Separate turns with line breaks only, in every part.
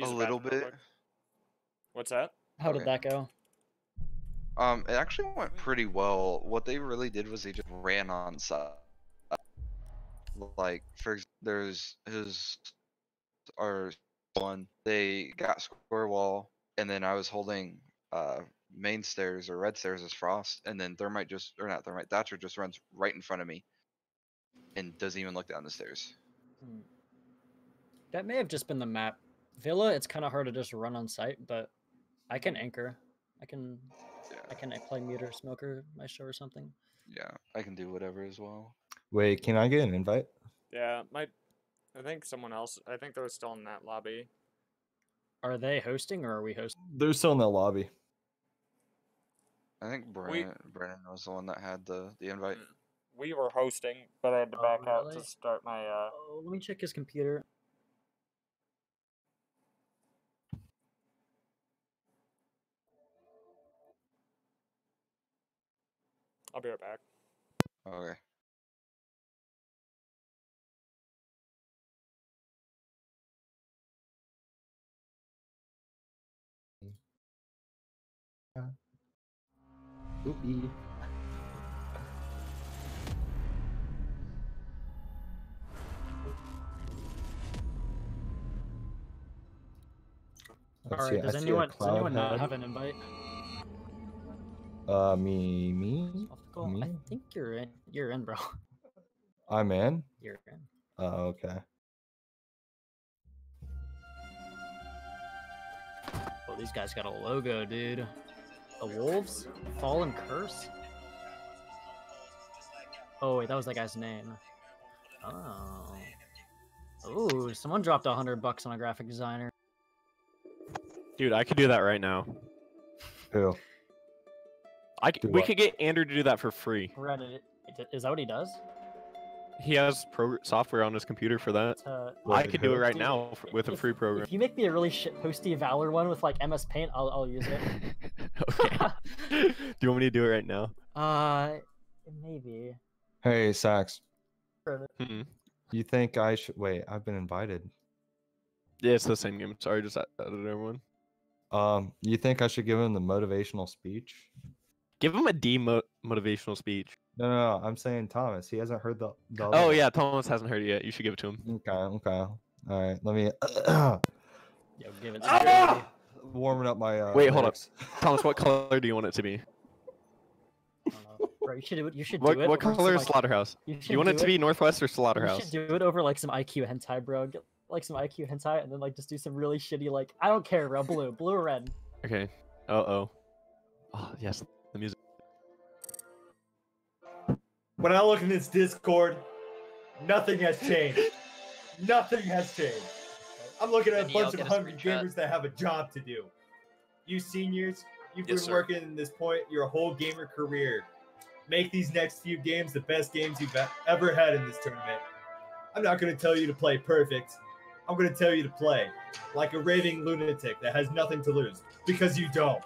gonna
A
use the
little bit.
What's that?
How did that go?
Um, it actually went pretty well. What they really did was they just ran on side. Like, for ex- there's his, our one, they got square wall, and then I was holding, uh, main stairs or red stairs as frost, and then thermite just, or not thermite, Thatcher just runs right in front of me. And doesn't even look down the stairs.
Hmm. That may have just been the map. Villa, it's kind of hard to just run on site, but I can anchor. I can
Yeah,
I can play meter smoker my show or something.
yeah, I can do whatever as well.
Wait, can I get an invite?
Yeah, my. I think someone else. I think they're still in that lobby.
Are they hosting or are we hosting?
They're still in the lobby.
I think Brandon, Brandon was the one that had the, the invite.
We were hosting, but I had to
Oh,
back out to start my. uh
Oh, let me check his computer.
I'll be right back.
Okay.
Oopie.
All
I see-
Does anyone does anyone not have an invite?
Uh, me, me,
I'll I think you're in. You're in, bro.
I'm in.
You're in.
Oh, okay.
Oh, these guys got a logo, dude. The Wolves? Fallen Curse? Oh, wait, that was that guy's name. Oh. Ooh, someone dropped a hundred bucks on a graphic designer.
Dude, I could do that right now.
Who?
I c-
Do
we
what?
could get Andrew to do that for free.
Reddit. Is that what he does?
He has pro- software on his computer for that.
Uh,
I could do it right
Dude,
now f- with a free program.
If you make me a really shit posty Valor one with like MS Paint, I'll I'll use it.
okay. do you want me to do it right now?
Uh, maybe.
Hey, Sax.
Hmm.
You think I should wait? I've been invited.
Yeah, it's the same game. Sorry, just a- added everyone.
Um, you think I should give him the motivational speech?
Give him a demo motivational speech.
No, no, no. I'm saying Thomas. He hasn't heard the. the other
Oh
one.
yeah, Thomas hasn't heard it yet. You should give it to him.
Okay, okay. All right. Let me.
Yo, give it to
Ah! warming up my. Uh,
Wait, hold up. Thomas, what color do you want it to be?
I don't know. Bro, you should do it. You should
What
do it.
what color is
like-
Slaughterhouse?
You,
you want it
do
to be Northwest or Slaughterhouse?
You
Slaughterhouse?
should do it over like some IQ hentai, bro. Get like some IQ hentai, and then like just do some really shitty like I don't care, bro. Blue, blue or red.
Okay. Uh oh. Oh yes, the music.
When I look in this Discord, nothing has changed. nothing has changed. I'm looking at a bunch of
a
hungry gamers that have a job to do. You seniors, you've
Yes,
been
sir.
working in this point your whole gamer career. Make these next few games the best games you've ever had in this tournament. I'm not going to tell you to play perfect. I'm going to tell you to play like a raving lunatic that has nothing to lose because you don't.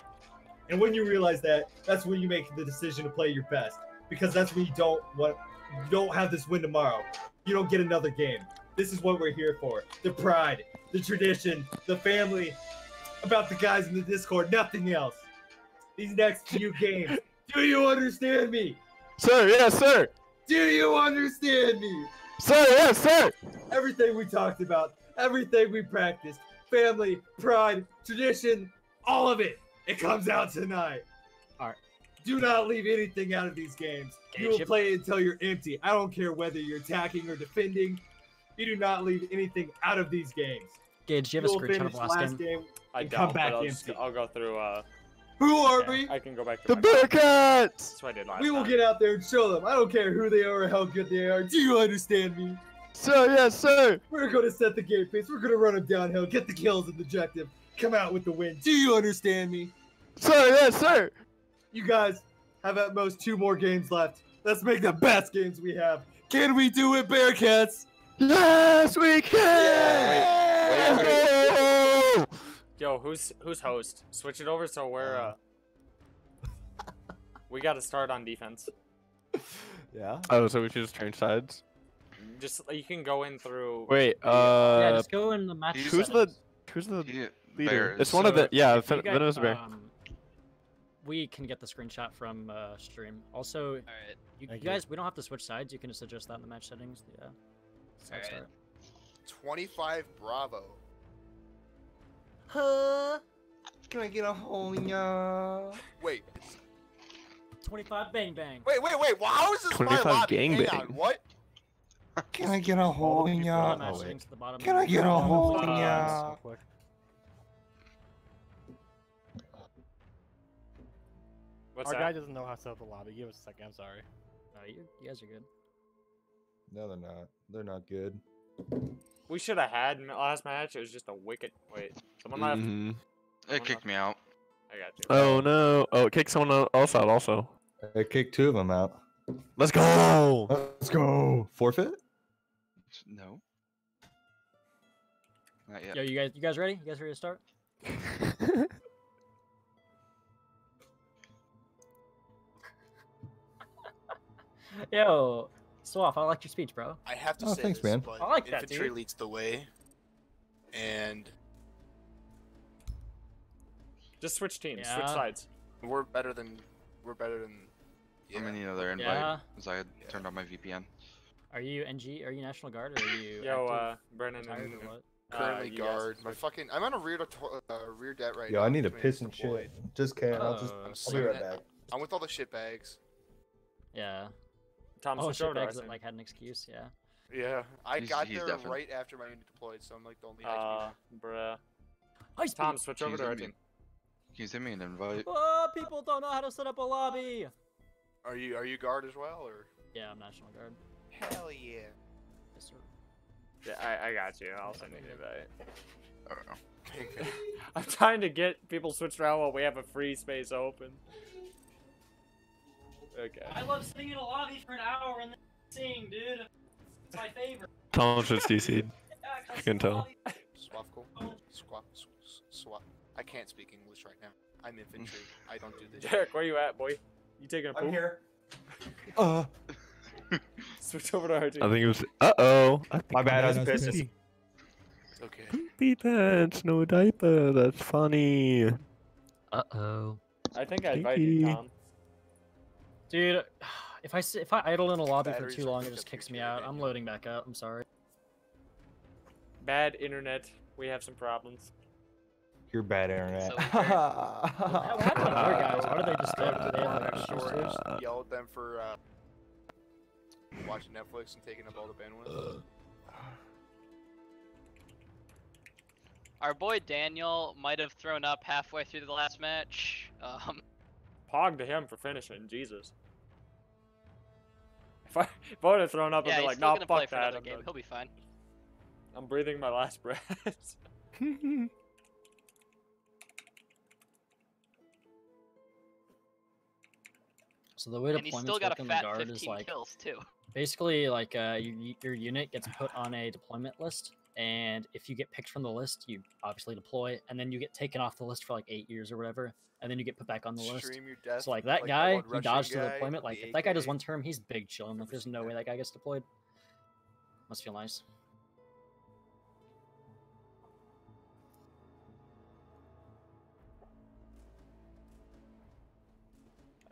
And when you realize that, that's when you make the decision to play your best because that's when you don't want you don't have this win tomorrow. You don't get another game. This is what we're here for. The pride, the tradition, the family, about the guys in the Discord, nothing else. These next few games. Do you understand me?
Sir, yes, sir.
Do you understand me?
Sir, yes, sir.
Everything we talked about, everything we practiced, family, pride, tradition, all of it. It comes out tonight.
Alright.
Do not leave anything out of these games. You will
Gage,
play until you're empty. I don't care whether you're attacking or defending. You do not leave anything out of these games.
Gage, do you have a
will
screenshot of last game?
game.
I don't,
come back
I'll, just. I'll go through. uh
Who are
yeah,
we?
I can go back to
The
my-
Bearcats.
That's what I did last
We will
time.
get out there and show them. I don't care who they are or how good they are. Do you understand me?
Sir, yes, sir.
We're going to set the game pace. We're going to run them downhill, get the kills and the objective, come out with the win. Do you understand me?
Sir, yes, sir.
You guys have at most two more games left. Let's make the best games we have. Can we do it, Bearcats?
Yes, we can.
wait,
Oh!
Yo, who's who's host? Switch it over so we're uh. we got to start on defense.
Yeah.
Oh, so we should just change sides.
Just you can go in through.
Wait, Uh.
yeah,
uh,
just go in the match.
who's the. Who's the
He-
leader?
Bears.
It's one of the yeah.
if you
Ven-
guys-
Venom's bear.
Um, we can get the screenshot from uh, stream. Also,
All right.
you, you
you.
guys, we don't have to switch sides. You can just adjust that in the match settings. Yeah. Side
Alright.
start.
25 Bravo.
Huh? Can I get a hole in ya?
Wait,
25 bang bang.
wait, wait, wait. Well, how is this my
25
lobby? Hang
gangbang.
on, what?
Can I get a hole in
Put
ya?
the match
Oh, wait.
settings to the bottom.
Can I get a
Uh,
hole in
uh,
ya?
What's
Our
that?
guy doesn't know how to set up the lobby. Give us a second. I'm sorry.
No, you, you guys are good.
No, they're not. They're not good.
We should have had last match. It was just a wicked. Wait, someone left.
Mhm.
It kicked me out.
I got you.
Oh no! Oh, it kicked someone else out also.
It kicked two of them out.
Let's go!
Let's go. Forfeit?
No. Not yet.
Yo, you guys, you guys ready? You guys ready to start? Yo, Swaff, I liked your speech, bro.
I have to
Oh,
say
thanks,
this,
man.
but
I like that,
infantry
dude.
leads the way, and
Just switch teams.
Yeah.
Switch sides.
we're better than we're better than. Yeah.
I'm gonna need another invite
Yeah.
because I had turned on my VPN.
Are you NG? Are you National Guard? Or are you
Yo, uh, Brennan
retired,
and
or what?
Currently
uh, you guys
guard. My fucking. I'm on a rear deto- uh, rear debt right
Yo,
now.
Yo, I need to piss and
deployed.
shit. Just kidding. I'll just.
Uh,
I'm
I'll be right back.
I'm with all the shit bags.
Yeah.
Tom,
Oh,
switch over to
shitbags
our
that
team.
like had an excuse. Yeah.
Yeah, I
He's-
got
he's
there
definitely-
right after my unit deployed, so I'm like the only
Uh,
HP.
bruh.
Ice
Tom,
beam.
switch over to
Jeez,
our
I
team.
Can you send me an invite?
Oh, people don't know how to set up a lobby.
Are you are you guard as well, or?
Yeah, I'm National Guard.
Hell yeah.
Yes, sir.
Yeah, I, I got you. I'll send you an invite.
I don't know.
I'm trying to get people switched around while we have a free space open. Okay.
love sitting in a lobby for an hour and then sing, dude. It's my favorite.
Tom just DC'd. I can tell.
Swapco. Swap. sw- Swap. I can't speak English right now. I'm infantry. I don't do this. shit.
Derek, where are you at, boy? You taking a poop?
I'm here.
Uh,
Switch over to our team.
I think it was. Uh oh.
my bad. I was pissing.
Okay.
Poopy pants, no diaper. That's funny.
Uh oh.
I think I invited you,
Kiki.
Tom.
Dude, if I if I idle in a lobby
Batteries
for too long, it just kicks me out. I'm loading back up. I'm sorry.
Bad internet. We have some problems.
You're bad internet.
So weird.
What happened to our guys? Why did they just
Go
go?
to
Did
the
they have
corner
like
store
extra
and
stores?
just yell at them for uh, watching Netflix and taking up all the bandwidth.
Our boy Daniel might have thrown up halfway through the last match. Um,
Pog to him for finishing. Jesus. If I, if I would have thrown up
yeah,
and
he's
been like,
still
no,
play
fuck
for
that.
another
I'm,
game.
done.
He'll be fine.
I'm breathing my last breath.
So the way
And he's
deployments work
a
in the
fat
guard is like
kills too.
basically like uh, you, your unit gets put on a deployment list, and if you get picked from the list, you obviously deploy, and then you get taken off the list for like eight years or whatever, and then you get put back on the list.
Your death.
So like that
the
guy,
one
he
Russian
dodged the deployment. Like
the
if that guy does one term, he's big chilling. Like there's no way
that.
that guy gets deployed. Must feel nice.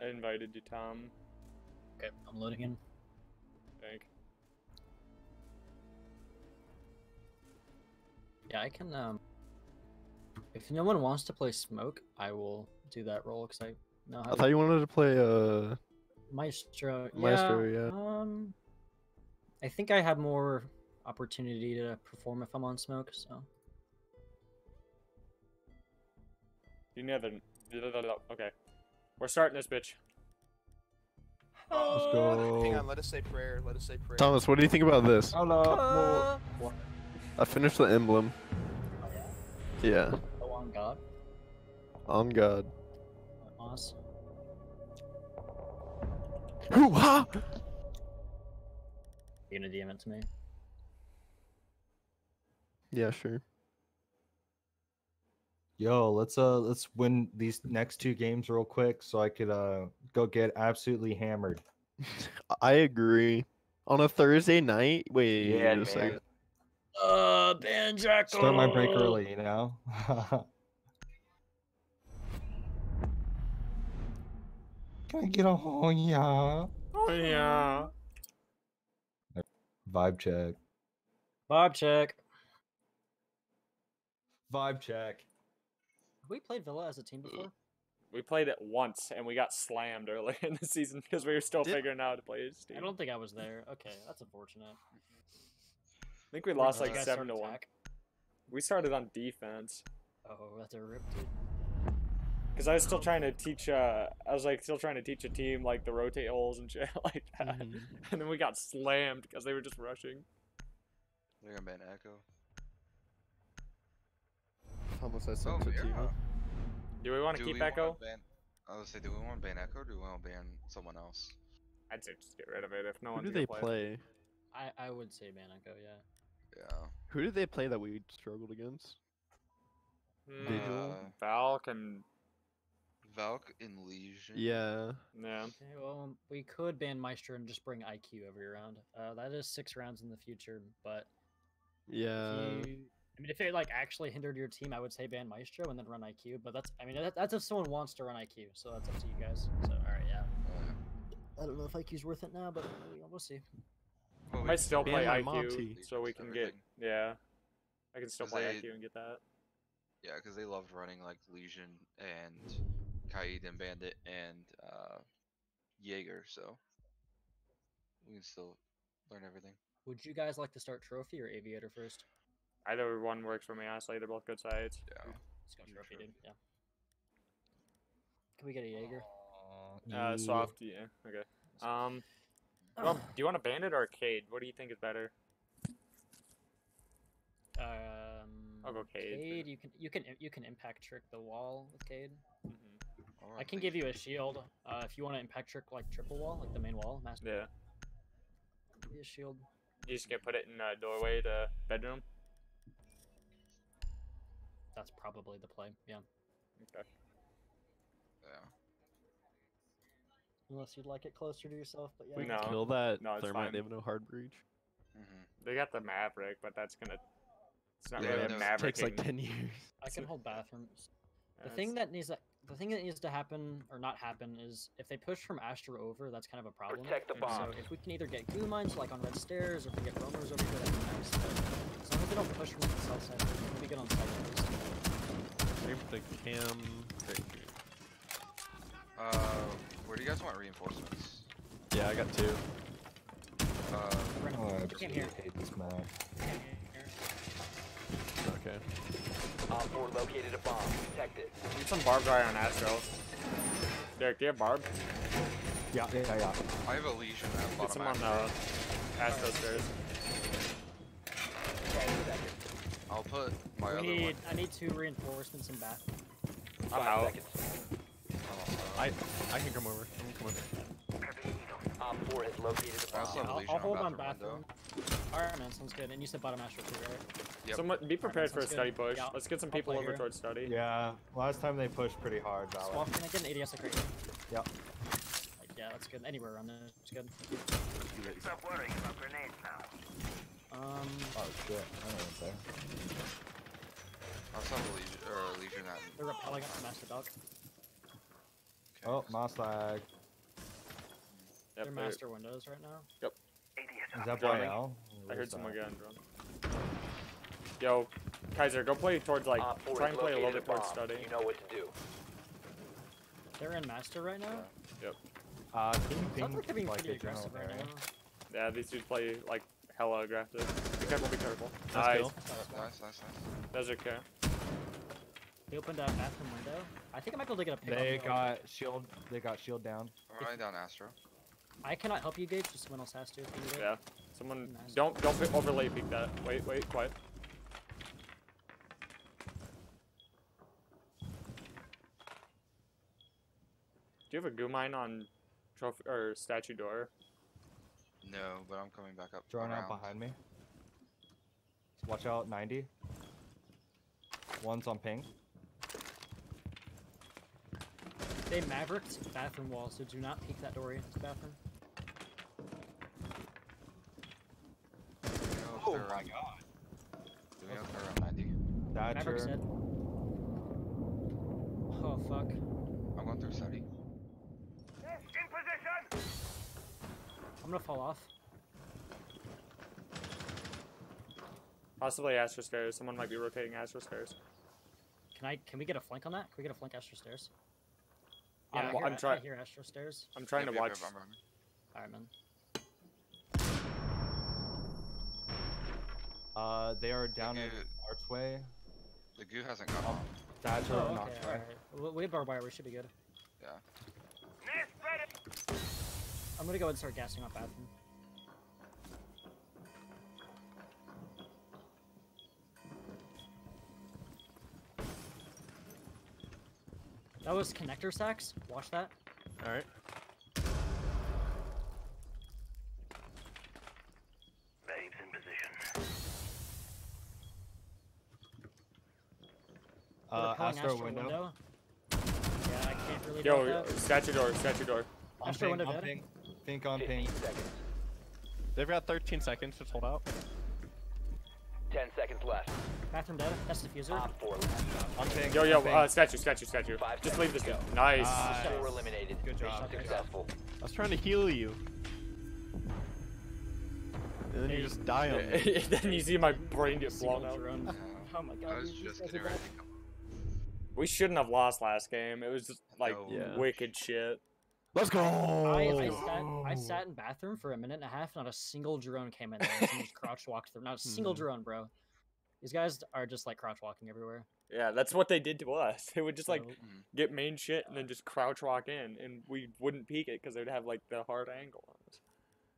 I invited you, Tom.
Okay, I'm loading in.
Thank.
Yeah, I can. Um, if no one wants to play smoke, I will do that role because I know how.
I
to
thought you wanted to play uh
Maestro.
Maestro,
yeah,
yeah.
Um, I think I have more opportunity to perform if I'm on smoke. So
You never. Okay. We're starting this bitch.
Let's
Uh, Hang on, let us say prayer. Let us say prayer.
Thomas. What do you think about this?
Hello.
I finished the emblem. Yeah,
oh, on God,
on God.
Moss.
Hoo ha!
You gonna DM it to me?
Yeah, sure.
Yo, let's uh let's win these next two games real quick so I could uh go get absolutely hammered.
I agree. On a Thursday night? Wait,
Yeah,
just a
man.
second.
Uh, ban Jackal.
Start my break early, you know. Can I get a oh yeah?
Oh yeah.
Vibe check.
Bob check.
Vibe check.
Have we played Villa as a team before?
We played it once and we got slammed early in the season because we were still
Did-
figuring out how to play his team.
I don't think I was there. Okay, that's unfortunate.
I think we lost
did
like seven
start
to one. We started on defense
Oh, that's a rip, dude.
because I was still trying to teach. Uh, I was like still trying to teach a team like the rotate holes and shit like that,
Mm-hmm.
Mhm.
and then we got slammed because they were just rushing.
They're gonna ban Echo.
Almost I
Oh,
sent it to you.
yeah.
Do we want to keep Echo?
Ban... I was say, do we want to ban Echo or do we want to ban someone else?
I'd say just get rid of it if no one.
Who
one's
do they
play.
play?
I, I would say Banako, yeah.
Yeah.
Who did they play that we struggled against? Visual?
Hmm, Valk and
Valk in Legion.
Yeah.
yeah.
Okay, well, um, we could ban Maestro and just bring IQ every round. Uh, that is six rounds in the future, but
Yeah.
you, I mean, if it like actually hindered your team, I would say ban Maestro and then run IQ. But that's, I mean, that, that's if someone wants to run IQ, so that's up to you guys. So, all right, yeah.
Uh,
I don't know if IQ's worth it now, but we'll see.
Well, we
Might still play IQ
Monty.
so we
Just
can get yeah. I can still play
they-
IQ and get that.
Yeah, because they loved running like Legion and Kaid and Bandit and uh, Jaeger, so we can still learn everything.
Would you guys like to start Trophy or Aviator first?
Either one works for me. Honestly, they're both good sides.
Yeah.
Let's go
Do
Trophy,
Trophy.
dude. Yeah. Can we get a Jaeger?
Uh, soft, yeah. Okay. Um, well, do you want a bandit or a Kaid? What do you think is better?
Um,
I'll go Kaid.
Kaid, you can you can you can impact trick the wall with Kaid.
hmm
Or
I can give you a shield uh, if you want to impact trick like triple wall, like the main wall. Master,
Yeah.
give you a shield.
You just get put it in a doorway to bedroom.
That's probably the play. Yeah,
Okay.
Yeah.
Unless you'd like it closer to yourself. But yeah,
We
No.
can kill that
No, it's
thermite.
fine.
They have no hard breach.
hmm
They got the Maverick, but that's gonna. It's not
Yeah,
really
no,
a
it
Maverick.
takes like ten years.
I can hold bathrooms. The thing that needs to the thing that needs to happen or not happen is if they push from Astra over, that's kind of a problem.
Protect the
bomb.
So
if we can either get glue mines like on red stairs, or if we get roamers over here, that'd be nice. But as long as they don't push from the south side, we'll be good on site at least.
The cam. victory.
Uh, where do you guys want reinforcements?
Yeah, I got two.
Uh,
We're
Oh, I
gonna- Cam
hate this map.
Okay.
Op 4 located a bomb. Protect it.
Need some barbed wire on Astro. Derek, do you have barb?
Yeah, yeah, yeah.
I have a Legion at
Get
bottom
some on
Astro.
the Astro stairs.
10 seconds.
I'll put my
We
other
need.
one.
I need two reinforcements in bath.
I'm
5
out.
seconds.
I I can come over. I'm coming.
Op 4 has located a
I also
bomb.
have
I'll, I'll
on
hold on
bathroom
bathroom. Alright, man, sounds good. And you said bottom Astro too, right?
Yep.
Someone, be prepared for a
sounds good.
study push.
Yeah,
Let's get some people over
here.
towards study.
Yeah, last time they pushed pretty hard. That
Swap,
way.
can I get an ADS like right here?
Yep.
Like, yeah, that's good. Anywhere around there, it's good.
Stop worrying about grenades now.
Um,
Oh shit, I know what there.
I also have a Legion, or a Legion at.
they're repelling up the master dog.
Okay.
Oh, moss lag.
Yep,
they're
they're-
master windows right now. Yep.
Is that
Johnny,
by L?
I heard someone get on drone. Yo, Kaiser, go play towards like.
Op 4
Try and play a little bit towards study.
You know what to do.
They're in master right now.
Uh, can you
Sounds
ping
like they're being
like
pretty
the general
aggressive right now.
Yeah, these dudes play like hella aggressive. Be careful, be careful.
Nice
Nice.
Nice, nice, nice.
Those are okay.
They opened a bathroom window. I think I might be able to get a pick.
They
off the-
got shield. They got shield down.
Running down Astro.
I cannot help you, Gage. Just someone else has to. If you need it.
Yeah. Someone
Nice.
don't don't fi- overlay peek that. Wait, wait, quiet. Do you have a goo mine on trophy or statue door?
No, but I'm coming back up.
Drawing out behind me. Watch out, 90. One's on ping.
They mavericked bathroom wall, so do not peek that door into the bathroom.
I don't know if
Oh
they're
my
on-
god.
Yeah, around 90.
Maverick
Thatcher.
said. Oh fuck.
I'm going through Saudi.
I'm gonna fall off.
Possibly Astro Stairs. Someone might be rotating Astro Stairs.
Can I? Can we get a flank on that? Can we get a flank Astro Stairs?
I'm-
Yeah, I hear,
I'm
I-
try-
I hear Astro Stairs.
I'm trying
Yep,
to watch.
yep, I'm.
Alright, man.
Uh, they are down
Okay.
in Archway.
The goo hasn't gone off.
That's
Oh,
and
okay,
Archway.
alright. We- We have barbed wire. We should be good.
Yeah.
I'm gonna go and start gassing up bathroom. That was connector sacks. Watch that.
All right.
Babes in position.
They're
Uh,
pulling
Astro window.
Yeah, I can't really do
Yo,
that.
statue door, statue door.
On
Astro
ping,
window
on
dead.
ping. Think on ping.
15 seconds.
They've got 13 seconds. Just hold out.
10 seconds left.
Bathroom dead. That's diffuser.
Op 4 left.
On ping.
Yo,
on
yo,
ping.
uh, statue, statue, statue.
Five
Just leave this.
seconds to
Nice.
Four
Nice.
eliminated.
Good job.
Mission successful.
I was trying to heal you. And then you just die on me.
then you see my brain get
Single
blown out.
drone. Oh my god.
I was just getting ready to come.
We shouldn't have lost last game. It was just like
No.
Yeah.
wicked shit.
Let's go.
I, I, sat, I sat in bathroom for a minute and a half. Not a single drone came in there. and Someone just crouch walked through. Not a single
Mhm.
drone, bro. These guys are just like crouch walking everywhere.
Yeah, that's what they did to us. They would just like
So, mm.
get main shit and then uh. just crouch walk in, and we wouldn't peek it because they'd have like the hard angle on us.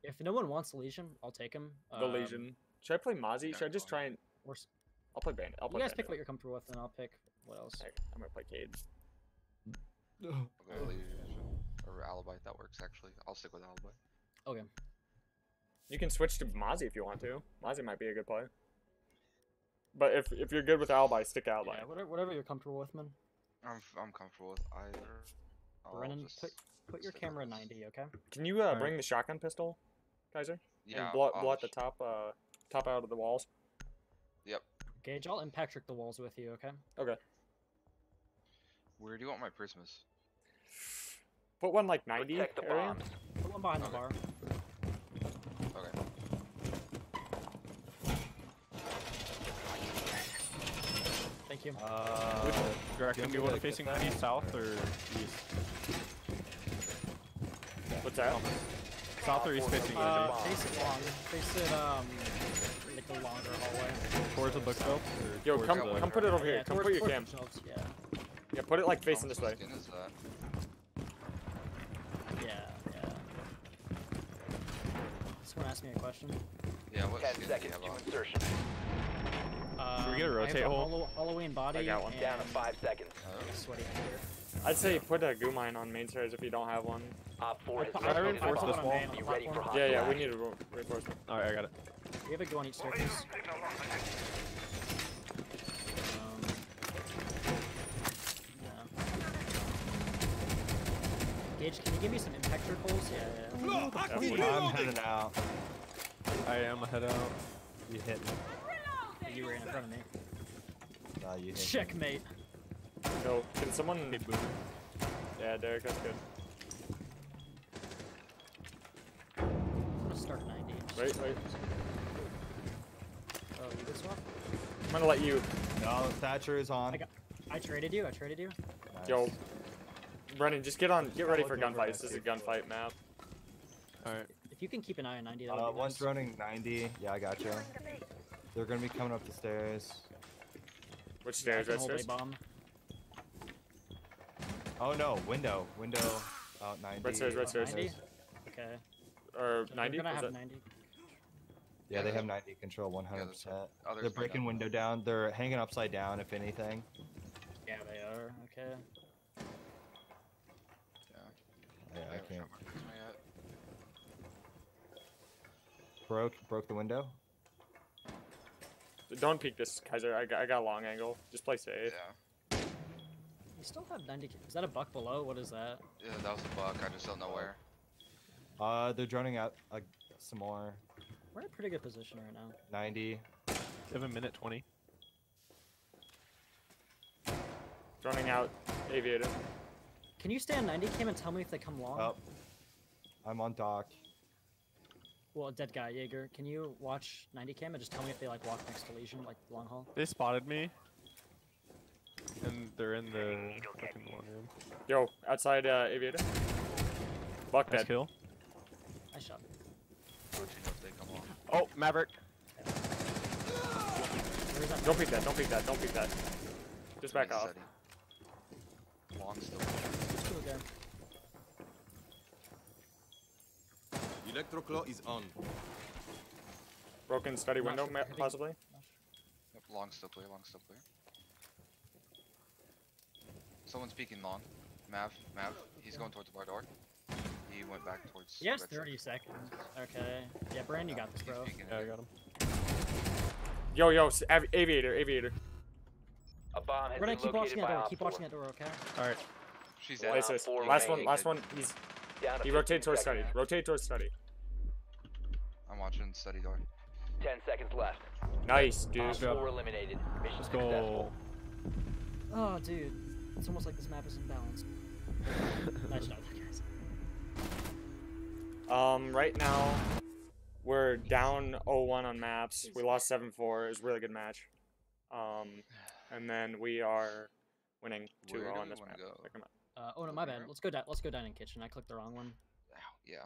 if no one wants the Legion, I'll take him.
The um, Legion. Should I play Mozzie?
yeah,
Should I just try and?
Or, s-
I'll play Bandit. I'll
you
play
guys pick what you're comfortable with, and I'll pick what else.
Heck, I'm gonna play Kaid.
I'll or Alibi. That works actually. I'll stick with Alibi.
Okay.
You can switch to Mozzie if you want to. Mozzie might be a good play. But if if you're good with Alibi, stick Alibi.
Yeah, whatever, whatever you're comfortable with, man.
I'm f- I'm comfortable with either. I'll
Brennan,
just
put put your camera
this.
90, okay?
Can you uh,
Alright.
bring the shotgun pistol, Kaiser?
Yeah.
And blow,
I'll-
blow at the top uh top out of the walls.
Yep.
Gage, I'll impact trick the walls with you, okay?
Okay.
Where do you want my prismas?
Put one like 90
Protect the
area.
bombs.
Put one behind the bar.
Okay.
Thank you.
Uh,
Which direction do you
want
want
me
it
to
facing?
get that?
East, south, or east?
What's that?
South or east facing?
Uh, face it long. Face it, um, like the longer hallway.
Towards the bookshelf?
Yo, come
the-
come put it over here.
Yeah,
Come
towards-
put your cam.
Yeah,
Yeah, put it like facing this way.
skin is that?
yeah, yeah. Someone asked me a question.
Yeah. What
10
skin do you
seconds to insertion.
Um,
we get a
I have
rotate hole?
Halloween body.
I got one.
Down to 5 seconds.
Sweaty hander.
I'd say put a goo mine on main stairs if you don't have one.
Op 4
I
I reinforce this wall?
Man
Be ready for.
Yeah, yeah, we need a re- reinforcement.
Alright, I got it.
We have a go on each staircase. Um. Gage, can you give me some impact trick holes? Yeah, yeah.
Definitely.
I'm heading out.
I am head out.
You hit me.
Yeah. You ran in front of me.
Nah, you hit me.
Checkmate.
Yo, can someone?
Hey, boomer.
Yeah, Derek, that's good.
I'm gonna start 90.
Wait, wait.
Oh, you good swap?
I'm gonna let you.
No, Thatcher is on.
I got- I traded you. I traded you.
Nice.
Yo, Brennan, just get on. Get ready for gunfights. This is a gunfight map.
Alright.
If you can keep an eye on 90, that would
Uh,
be
one's
nice.
running 90. Yeah, I got you. They're gonna be coming up the stairs.
Which stairs?
can
Red stairs.
bomb.
Oh no, window, window, about 90.
Red stairs, red
Oh,
stairs.
90? Okay.
Or
They're
90?
gonna have
it?
90.
Yeah,
Yeah,
they have 90 control 100%.
others
They're breaking
not.
window down. They're hanging upside down, if anything.
Yeah, they are. Okay.
Yeah.
Yeah, I
haven't
can't.
shot my prisma yet.
Broke, broke the window.
Don't peek this, Kaiser. I got, I got a long angle. Just play safe.
Yeah.
You still have 90. Is that a buck below? What is that?
Yeah, that was a buck. I just don't know where.
Uh, they're droning out uh, some more.
We're in a pretty good position right now.
90.
7 minute 20.
Droning out aviator.
Can you stay on 90 cam and tell me if they come long?
Oh. I'm on dock.
Well, a dead guy, Jaeger. Can you watch 90 cam and just tell me if they like walk next to Legion, like long haul?
They spotted me. And they're in the fucking long room.
Yo, outside uh, aviator. Buck
Nice
dead.
kill.
Nice shot.
Let you know if they come on.
Oh, Maverick.
Where is that?
Don't peek that. Don't peek that. Don't peek that. Just back off.
Long still.
Let's go again.
Electroclaw is on.
Broken study window,
sure
ma-
if heavy-
possibly.
Yep, long still clear. Long still clear. Someone's peeking long. Mav, Mav. He's going towards the bar door. He went back towards.
He has
red side.
30 seconds. Okay. Yeah, Brand, you got this, bro.
Yeah, I got him.
Yo, yo, s- av- aviator, aviator.
A bomb has
We're gonna keep watching
located
that
by
door.
Op
Keep
4.
watching that door, okay?
Alright.
She's
One
dead.
Nice,
on
nice.
four
Last one, last one. He's
Down
he
15
rotated towards study. Rotate towards study.
I'm watching study door.
10 seconds left.
Nice, dude.
job.
4 eliminated. Mission
Let's
successful.
go.
Oh, dude. It's almost like this map is imbalanced. nice job, guys.
Um, right now we're down 0-1 on maps. We lost 7-4. It was a really good match. Um, and then we are winning
2-0
on this map.
go?
Uh, oh no, my bad. Let's go. Di- let's go dining kitchen. I clicked the wrong one.
Yeah.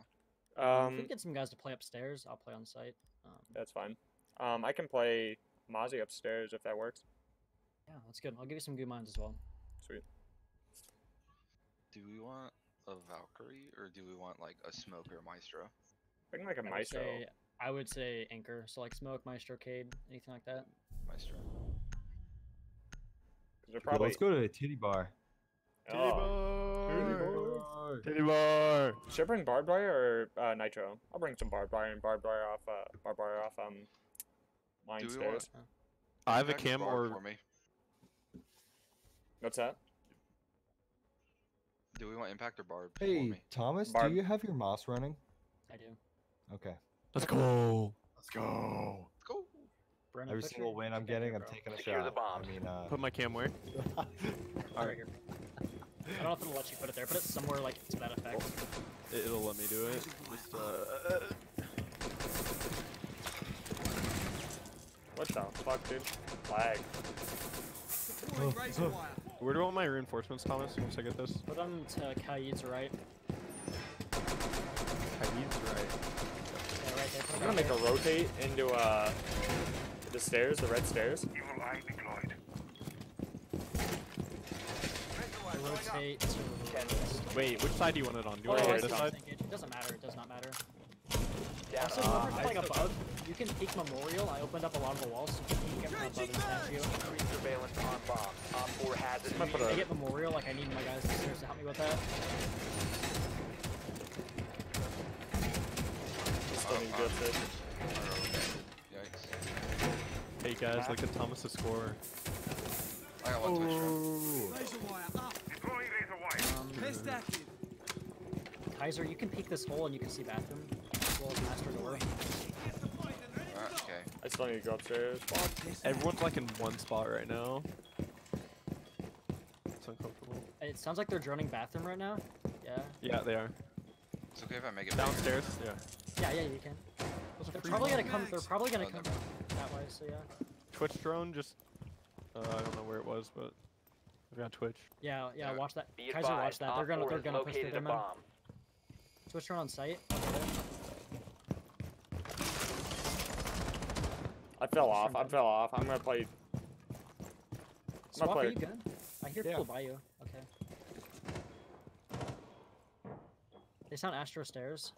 Um, if we
Um,
get some guys to play upstairs, I'll play on site. Um,
that's fine. Um, I can play Mozzie upstairs if that works.
yeah, that's good. I'll give you some goo mines as well.
Sweet.
Do we want a Valkyrie or do we want like a smoke or a maestro?
I think like a
I would
maestro.
say, I would say anchor. So like smoke, maestro, cade, anything like that.
Maestro.
probably.
let's go to the titty bar.
Oh.
Titty bar.
Should I bring barbed wire or uh, nitro? I'll bring some barbed wire and barbed wire off. Uh, barbed wire off. Um, mine
Do we want-
stairs.
I have a cam or
for me.
What's that?
Do we want impact or barb for
Hey,
me?
Thomas,
Barb.
do you have your mouse running?
I do.
Okay.
Let's go. Let's go.
Let's go.
Brennan,
Every single win I'm getting, I'm taking a
Secure the
shot.
bombs.
I mean, uh,
Put my cam where?
All right. here. I don't know if it'll let you put it there. Put it somewhere like to that effect.
It- It'll let me do it. Just, uh,
What the fuck, dude? Lag.
where do I want my reinforcements, Thomas? Once I get this.
Put them to Kaid's right.
He's right.
Yeah, right there. Put
I'm gonna
right
make
there.
a rotate into uh the stairs, the red stairs.
Rotate to.
Wait, which side do you want it on? Do you
Oh,
want it on this side?
thinking. It doesn't matter. It does not matter.
Down
Also,
to
whoever's
Uh, I
playing above, you can peek memorial. I opened up a lot of the walls, so you can peek everyone above and snatch you.
increased surveillance on bomb. Op 4 has it.
I'm gonna put
I
a
get memorial, like I need my guys upstairs to help me with that.
still need to go upstairs.
Yikes.
Hey guys, look at Thomas's score.
I got one Twitch drone.
Um, Kaiser, you can peek this hole and you can see bathroom as well as master door.
Alright, okay.
I still need to go upstairs.
Everyone's like in one spot right now. It's uncomfortable.
It sounds like they're droning bathroom right now. Yeah.
Yeah, they are.
It's okay if I make it bigger.
Downstairs? Yeah.
Yeah, yeah, you can. They're probably gonna come. They're probably gonna
Oh,
come
never
that way. So yeah.
Twitch drone just. Uh, I don't know where it was, but. I've got Twitch.
Yeah, yeah.
Yeah.
Watch that.
Be
Kaiser, watch that. They're gonna. They're gonna push through
located a
their men.
bomb.
Switch on site.
I fell off. I fell off. I'm gonna play.
Swap, are
play-
you good? I hear
Yeah.
people by you. Okay. They sound Astro stairs.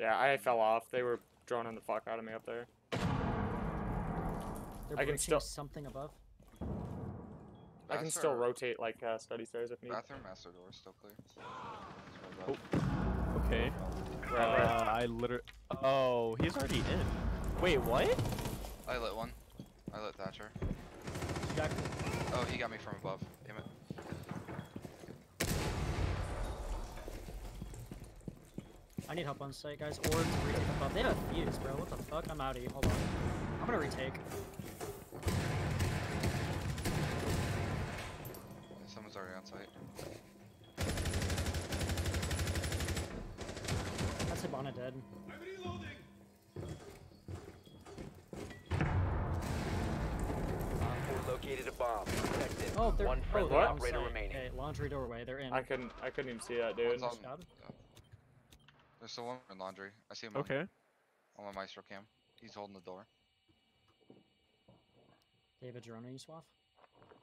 Yeah, I fell off. They were droning the fuck out of me up there.
They're
I can still-
something above.
I can still rotate like uh, study stairs if need.
Bathroom, master door, is still clear.
Oh. Okay. Uh. I literally. Oh, he's already in. Wait, what?
I lit one. I lit Thatcher.
Jack,
Oh, he got me from above. Damn it.
I need help on site, guys. Or to retake above. They have a Fuze, bro. What the fuck? I'm out of here. Hold on. I'm gonna retake.
Site.
That's Hibana dead.
Op 4 located a bomb. Protect it.
Oh, they're
One
oh,
friendly
they're
operator
site.
remaining.
Okay, laundry doorway. They're in.
I couldn't. I couldn't even see that, dude.
On,
Scott?
uh, there's still one in laundry. I see him
Okay.
on my maestro cam. He's holding the door.
David Gerona, you swath.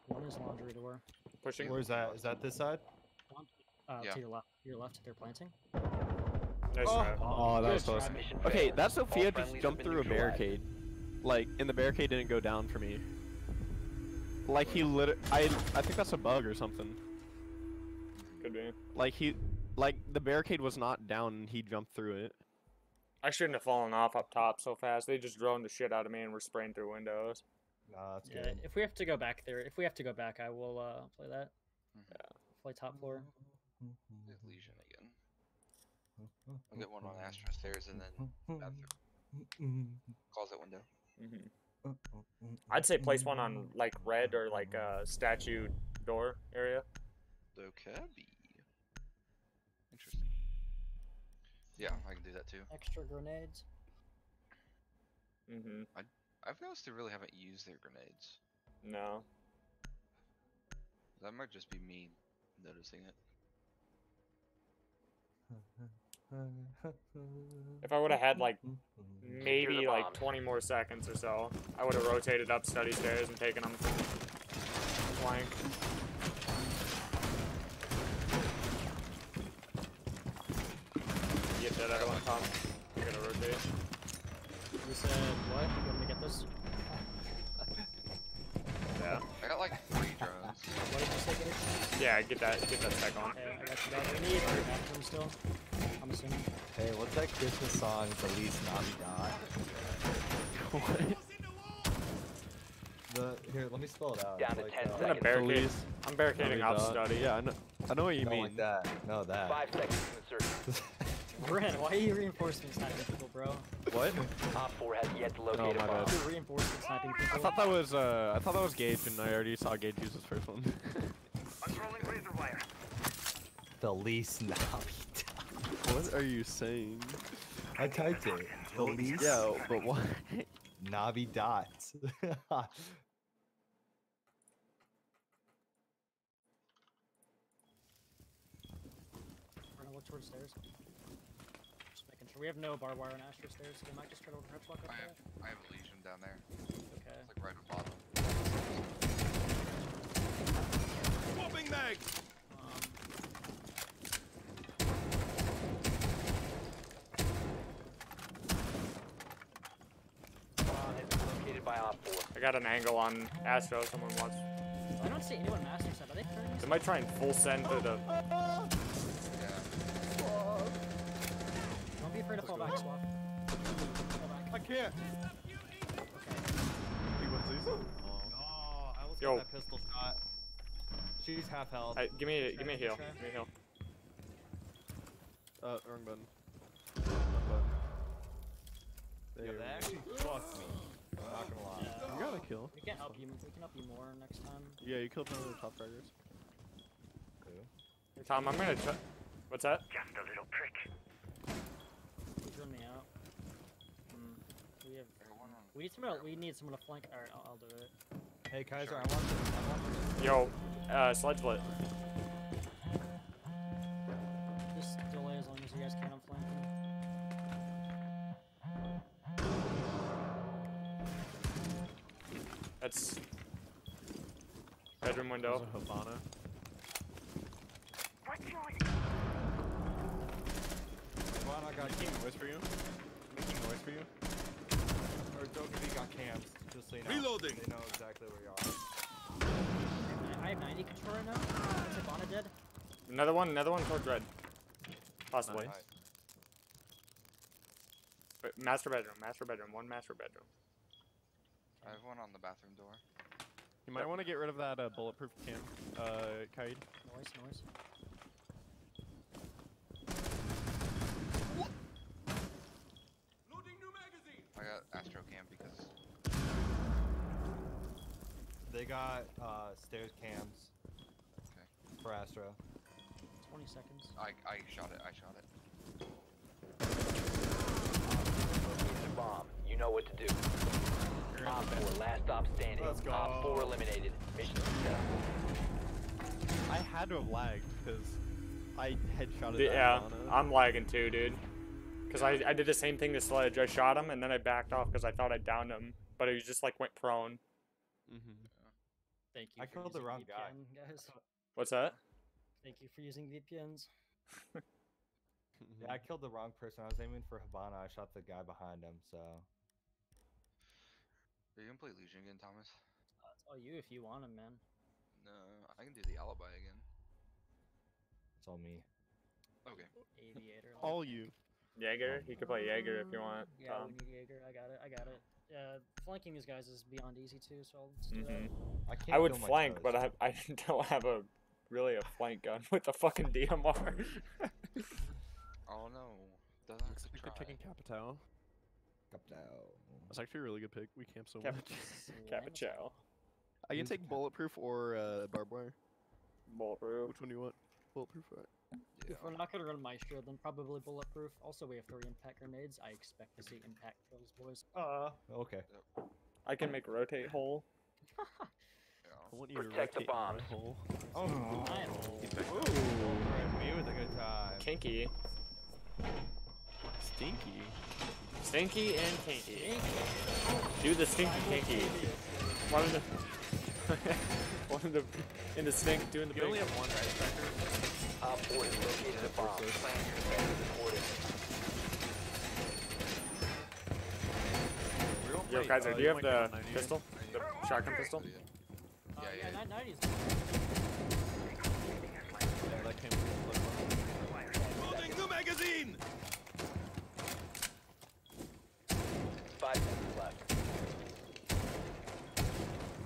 One is laundry door.
Pushing.
Where's that? Is that this side?
Uh,
Yeah.
to your left. Your left. They're planting.
Nice
Oh.
try.
Oh, that was close. Okay,
failed.
that Sophia
All
just jumped through a barricade. Like, and the barricade didn't go down for me. Like he lit. I I think that's a bug or something.
Could be.
Like he, like the barricade was not down and he jumped through it.
I shouldn't have fallen off up top so fast. They just droned the shit out of me and were spraying through windows.
Nah, that's
Yeah,
good.
if we have to go back there, if we have to go back, I will uh, play that.
Mhm.
Play top floor.
Get Legion again. I'll get one on Astro stairs and then bathroom. Closet window.
hmm I'd say place one on like red or like uh, statue door area.
So could be. Interesting. Yeah, I can do that too.
Extra grenades.
hmm
I've noticed they really haven't used their grenades.
No.
That might just be me noticing it.
If I would have had like maybe like 20 more seconds or so, I would have rotated up study stairs and taken them flank. Get that other one, Tom. I'm gonna rotate.
You said what? You want me to get this?
Yeah.
I got like three drones.
What did you say, Gage?
Yeah, get that, get that spec on.
Okay, I got you guys. We need bathroom still. I'm assuming.
Hey, what's that Christmas song? The least Navidad.
What?
The here, let me spell it out.
Down
It's
to
like,
10
uh,
I'm gonna
seconds.
barricade. I'm barricading up
Navidad.
study.
Yeah, I know. I know what you
not
mean.
like that. No, that.
Five seconds to insertion.
Brent, why are you reinforcement sniping people, bro?
What?
Op 4 has yet to
Oh,
locate
my
a bomb.
bad.
You're reinforcement sniping
I thought that was uh, I thought that was Gage, and I already saw Gage use his first one. I'm rolling razor wire.
The least Navidad.
what are you saying?
I typed it. The least
Yeah, but what?
Navidad.
We're gonna look towards stairs. Just sure. We have no barbed wire on Astro stairs. so we might just try to overhead walk up
I have,
there.
I have a Legion down there.
Okay.
It's like right on bottom.
Um,
Bomb has located by Op 4.
I got an angle on Astro. Someone wants.
I don't see anyone master set. Are they turning?
They might try and full send through the.
Yeah.
Don't be afraid to fall back, Swap. Fall back.
I can't. He was these.
Oh, I almost
Yo.
got that pistol shot. She's half health.
Hey, give me, give me a heal.
Try.
Give me a heal.
Uh, wrong button. Wrong button. There
Yeah, that actually fucked me. I'm not gonna lie.
You got a kill.
We can help you. We can help you more next time.
Yeah, you killed one of the top fraggers.
Tom, I'm gonna. What's that?
You drew me out. Hmm. We have. We need someone. We need someone to flank. All right, I'll, I'll do it.
Hey Kaiser, I want this. I want this.
Yo, uh, sledge split.
Just delay as long as you guys can on flanking.
That's bedroom
There's
window.
a Hibana.
Come on, I got
Making noise for you. Making noise for you.
or Dokev got camps. Just so you know. Reloading. They know exactly where you are.
I have 90 control right now. Is Hibana dead?
Another one, another one towards red. Possibly.
Nice.
But master bedroom, master bedroom, one master bedroom.
I have one on the bathroom door.
You might want to get rid of that uh, bulletproof cam, uh, Kaid.
Noise, noise.
I got Astro Cam because
They got uh, stairs cams. for Astro.
20 seconds.
I I shot it. I shot it.
Located a bomb. You know what to do. Op 4, last stop standing.
Let's
Op 4 eliminated. Mission successful.
I had to have lagged because I headshotted
D-
that
yeah, I'm lagging too, dude. Cause I, I did the same thing to Sledge. I shot him and then I backed off because I thought I downed him, but he just like went prone.
Mm-hmm.
Thank you
I
for
killed the
using
wrong guy.
Guys.
What's that?
Thank you for using VPNs.
Yeah, I killed the wrong person. I was aiming for Hibana. I shot the guy behind him. So
Are you gonna play Lesion again, Thomas?
Uh, it's all you if you want him, man.
No, I can do the alibi again.
it's all me.
Okay.
Aviator.
All you.
Jaeger? He could play Jaeger if you want.
Yeah,
Tom.
we need Jaeger. I got it. I got it. Uh, flanking these guys is beyond easy too, so let's do
Mhm.
I can't.
I would flank,
toes.
but I I don't have a really a flank gun with a fucking DMR.
Oh no. Doesn't have
Looks
to
like we're
try.
taking Capitao.
Up.
That's actually a really good pick. We camp so
Cap-
much.
Capitao.
I can take bulletproof or uh, barbed wire.
Bulletproof.
Which one do you want? Bulletproof. Alright.
Yeah.
If we're not gonna run Maestro, then probably bulletproof. Also, we have three impact grenades. I expect to see impact kills, boys.
Uh. Okay.
I can make rotate hole.
I want you to
Protect the
rotate my
bombs.
hole.
Oh.
Nine.
Ooh. Me with a good time.
Kinky.
Stinky.
Stinky and kinky. Do the stinky kinky. One of the one of the in the stink doing the
You
big.
only have one, right, Striker?
Op 4 has located a bomb. Plan your defenses accordingly.
Yo,
play-
Kaiser,
uh,
do you have the pistol? The shotgun pistol?
Uh,
Yeah,
yeah,
yeah.
990s.
Yeah, that came from the left.
Five seconds left.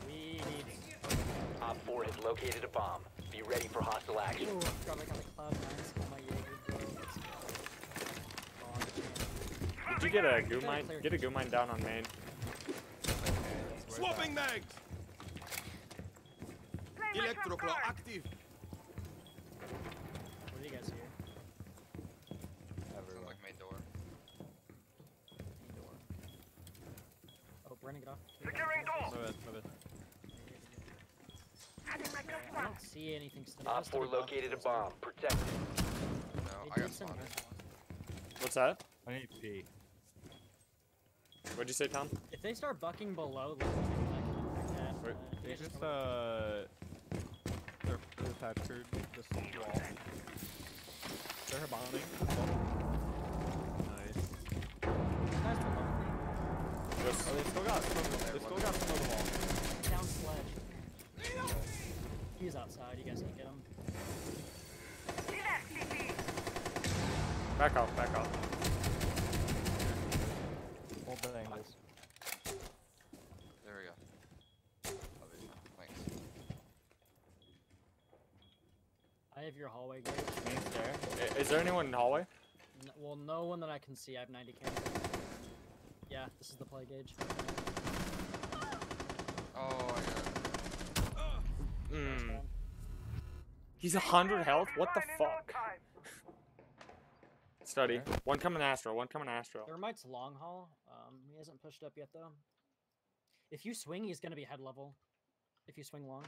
We need.
Op 4 has located a bomb. Be ready for hostile action.
Ooh, God, I got a cloud nines on my Jaeger, bro. Let's go. Oh, I'm
Did you get a goo mine? Get a goo mine down on main.
Swapping mags.
Electroclaw active. What do you guys hear?
Sounds like main door.
Oh, Brennan, get off.
Securing door! My bad, my bad.
I don't see anything still.
Op 4 located a bomb. Protect it.
No,
They
I got spotted.
What's that?
I need pee.
What'd you say, Tom?
If they start bucking below, like, I can.
Wait,
uh,
They
they
just,
come-
uh... They're, they're captured this wall. They're bonding. Nice.
Guys below me.
Just
Oh, they still got some, they still got some of the wall.
Down sledge. He's outside. You guys can get him.
back off, back off.
Hold the angles.
There we go. Thanks.
I have your hallway gauge.
Main's there. Is there anyone in the hallway?
N- well, no one that I can see. I have 90 cameras. Yeah, this is the play gauge.
Oh, I got
Hmm. He's a hundred health. What the fuck? Study. One coming Astro. One coming Astro.
Thermite's long haul. Um, he hasn't pushed up yet though. If you swing, he's gonna be head level. If you swing long.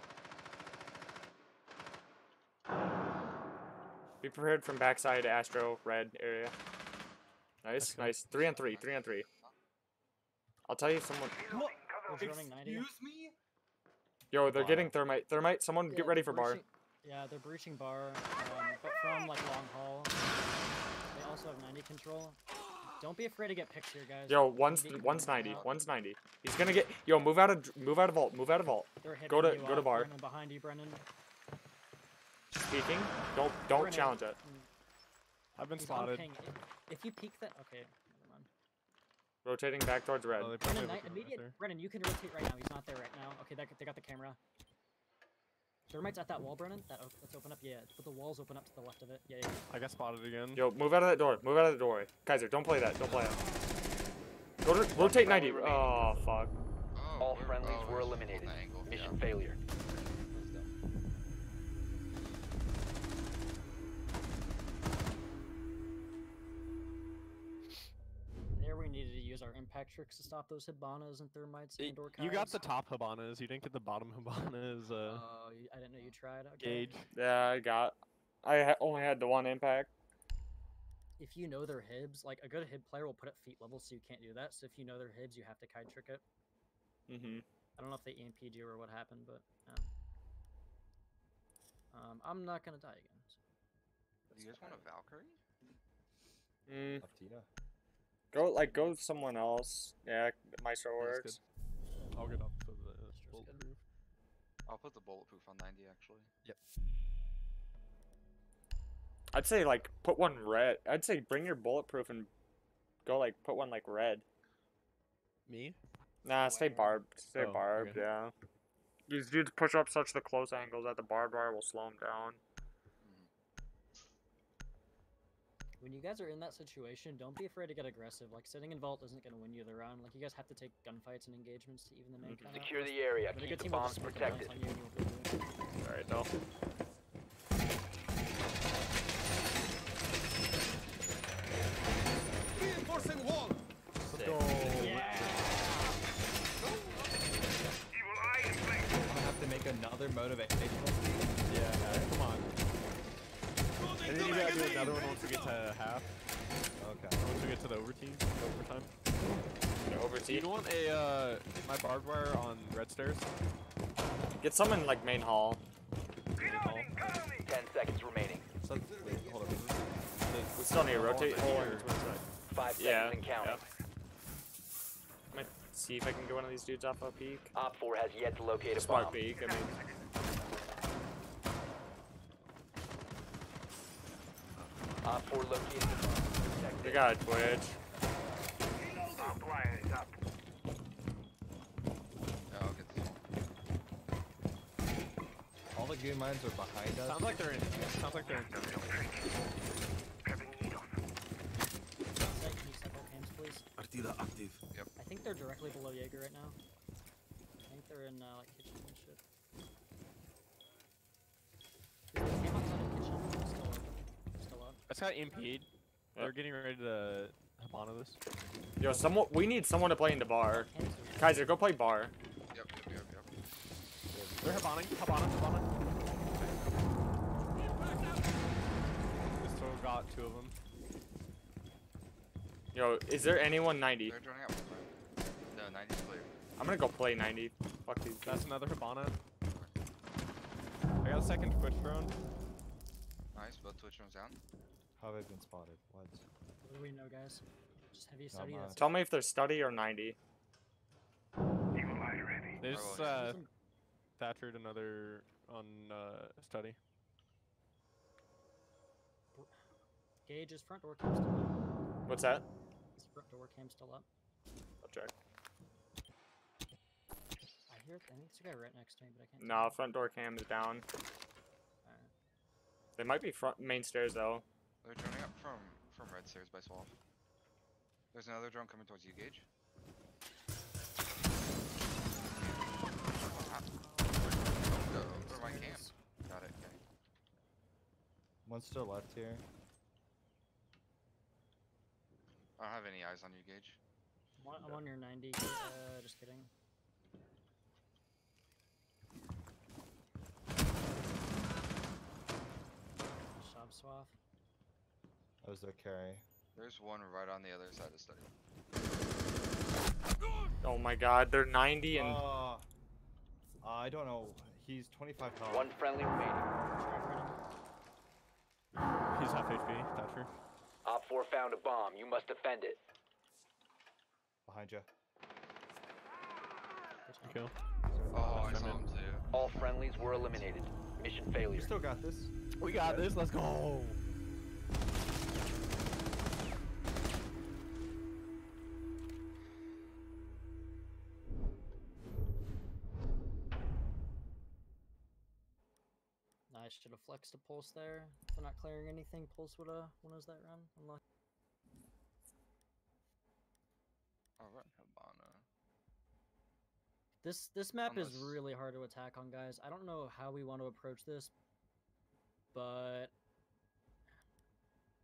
Be prepared from backside Astro red area. Nice,
Okay.
nice. Three on three. Three on three. I'll tell you if someone.
Who's running 90?
me?
Yo, they're
Wow.
getting thermite. Thermite. Someone
Yeah,
get ready for bar.
Yeah, they're breaching bar, um, but from like long haul. They also have 90 control. Don't be afraid to get picked here, guys.
Yo, one's one's ninety.
out.
One's ninety. He's gonna get. Yo, move out of move out of vault. Move out of vault.
They're hitting
Go to
you
go to
up,
bar.
Brennan, behind you, Brennan.
Peeking. Don't don't
Brennan,
challenge it.
mm,
I've been
he's
spotted.
If, if you peek that, okay, never mind.
Rotating back towards red.
Oh,
Brennan,
have
ni-
a
immediate. Brennan, you can rotate right now. He's not there right now. Okay, that, they got the camera. Thermite's at that wall, Brennan. That op- let's open up. Yeah, but the walls open up to the left of it. Yeah, yeah.
I got spotted again.
Yo, move out of that door. Move out of the doorway. Kaiser, don't play that. Don't play it. Go to rotate ninety. Oh fuck.
Oh,
All friendlies
oh,
were eliminated. Mission
yeah.
failure.
Impact tricks to stop those Hibanas and thermites
Y-
and or
You got the top Hibanas. You didn't get the bottom Hibanas. Uh,
Oh, I didn't know you tried. Okay.
gauge.
Yeah, I got. I ha- only had the one impact.
If you know their hibs, like a good hib player will put it feet level, so you can't do that. So if you know their hibs, you have to Kaid trick it.
Mm-hmm.
I don't know if they EMP'd you or what happened, but um, um, I'm not gonna die again. so
You guys want a Valkyrie?
Mm,
Latina.
Go like go with someone else. Yeah, Maestro
That's
works.
I'll get up to the
good.
bulletproof.
I'll put the bulletproof on 90 actually. Yep.
I'd say like put one red. I'd say bring your bulletproof and go like put one like red.
Me?
Nah, stay barbed. Stay
Oh,
barbed.
okay.
Yeah. These dudes push up such the close angles that the barbed wire will slow them down.
When you guys are in that situation, don't be afraid to get aggressive. Like sitting in vault isn't gonna win you the round. Like you guys have to take gunfights and engagements to even the main. Mm-hmm. count out.
Secure the area.
But a
Keep
good
the
team will
bombs
just smoke the bounce
protected.
on you and you'll go through.
All right, though.
Let's.
I'm gonna have to make another motivational
And then you gotta do another one once we get to half.
Okay.
Once we get to the overteam, overtime.
Over
Do you want a uh, my barbed wire on red stairs?
Get someone like main hall.
Ten seconds remaining.
So, wait, hold on.
We still need to rotate.
Or-
hole and twin side.
Five seconds
Yeah.
and counting.
Might see if I can get one of these dudes off a peak.
Op 4 has yet to locate a
Smart
bomb.
peak. I mean,
Op 4 located the bomb.
We
it.
got a twitch.
Yeah, I'll get this one.
All the goo mines are behind us.
Sounds like they're in. Sounds like they're in.
Site, can you set all cams, please?
Partida active.
I think they're directly below Jaeger right now. I think they're in uh, like kitchen and shit. Is the cam outside of kitchen still open? Still up?
That's got impede. They're getting ready to Hibana this.
Yo, someone. We need someone to play in the bar. Kaiser, go play bar.
Yep, yep, yep, yep.
They're Hibana, Hibana, Hibana. We still got two of them.
Yo, is there anyone 90?
They're joining up. No, 90's clear.
I'm gonna go play 90. Fuck these
That's another Hibana. I got a second Twitch drone.
Nice, both Twitch drones down.
How have I been spotted? What?
What do we know, guys? Just heavy
Not
study.
much.
Tell me if they're study or 90.
There's
yeah.
uh, Thatchered another on uh, study.
Gauge is front door cam still up.
What's that?
Is front door cam still up?
I'll check.
I hear. I think it's a guy right next to me, but I can't.
No, front door cam is down.
Alright.
They might be front main stairs though.
They're joining up from from red stairs by Swamp. There's another drone coming towards you, Gage. Go, go my
There
camp. Got it. Okay.
One's still left here.
I don't have any eyes on you, Gage.
I'm on, I'm on your 90. Uh, just kidding. Shop swath.
That was their carry.
There's one right on the other side of the study.
Oh my god, they're 90 and
Uh, I don't know. He's 25 health.
One friendly remaining.
He's half HP, Thatcher.
Op 4 found a bomb. You must defend it.
behind you.
Good job.
Kill.
Oh, I saw him too.
All friendlies were eliminated. Mission
You
failure.
still got this.
We got this. Let's go.
Nice. Should have flexed a pulse there. If they're not clearing anything, pulse would have won was that run. Unlucky.
Alright, oh, Hibana.
This this map is really hard to attack on, guys. I don't know how we want to approach this, but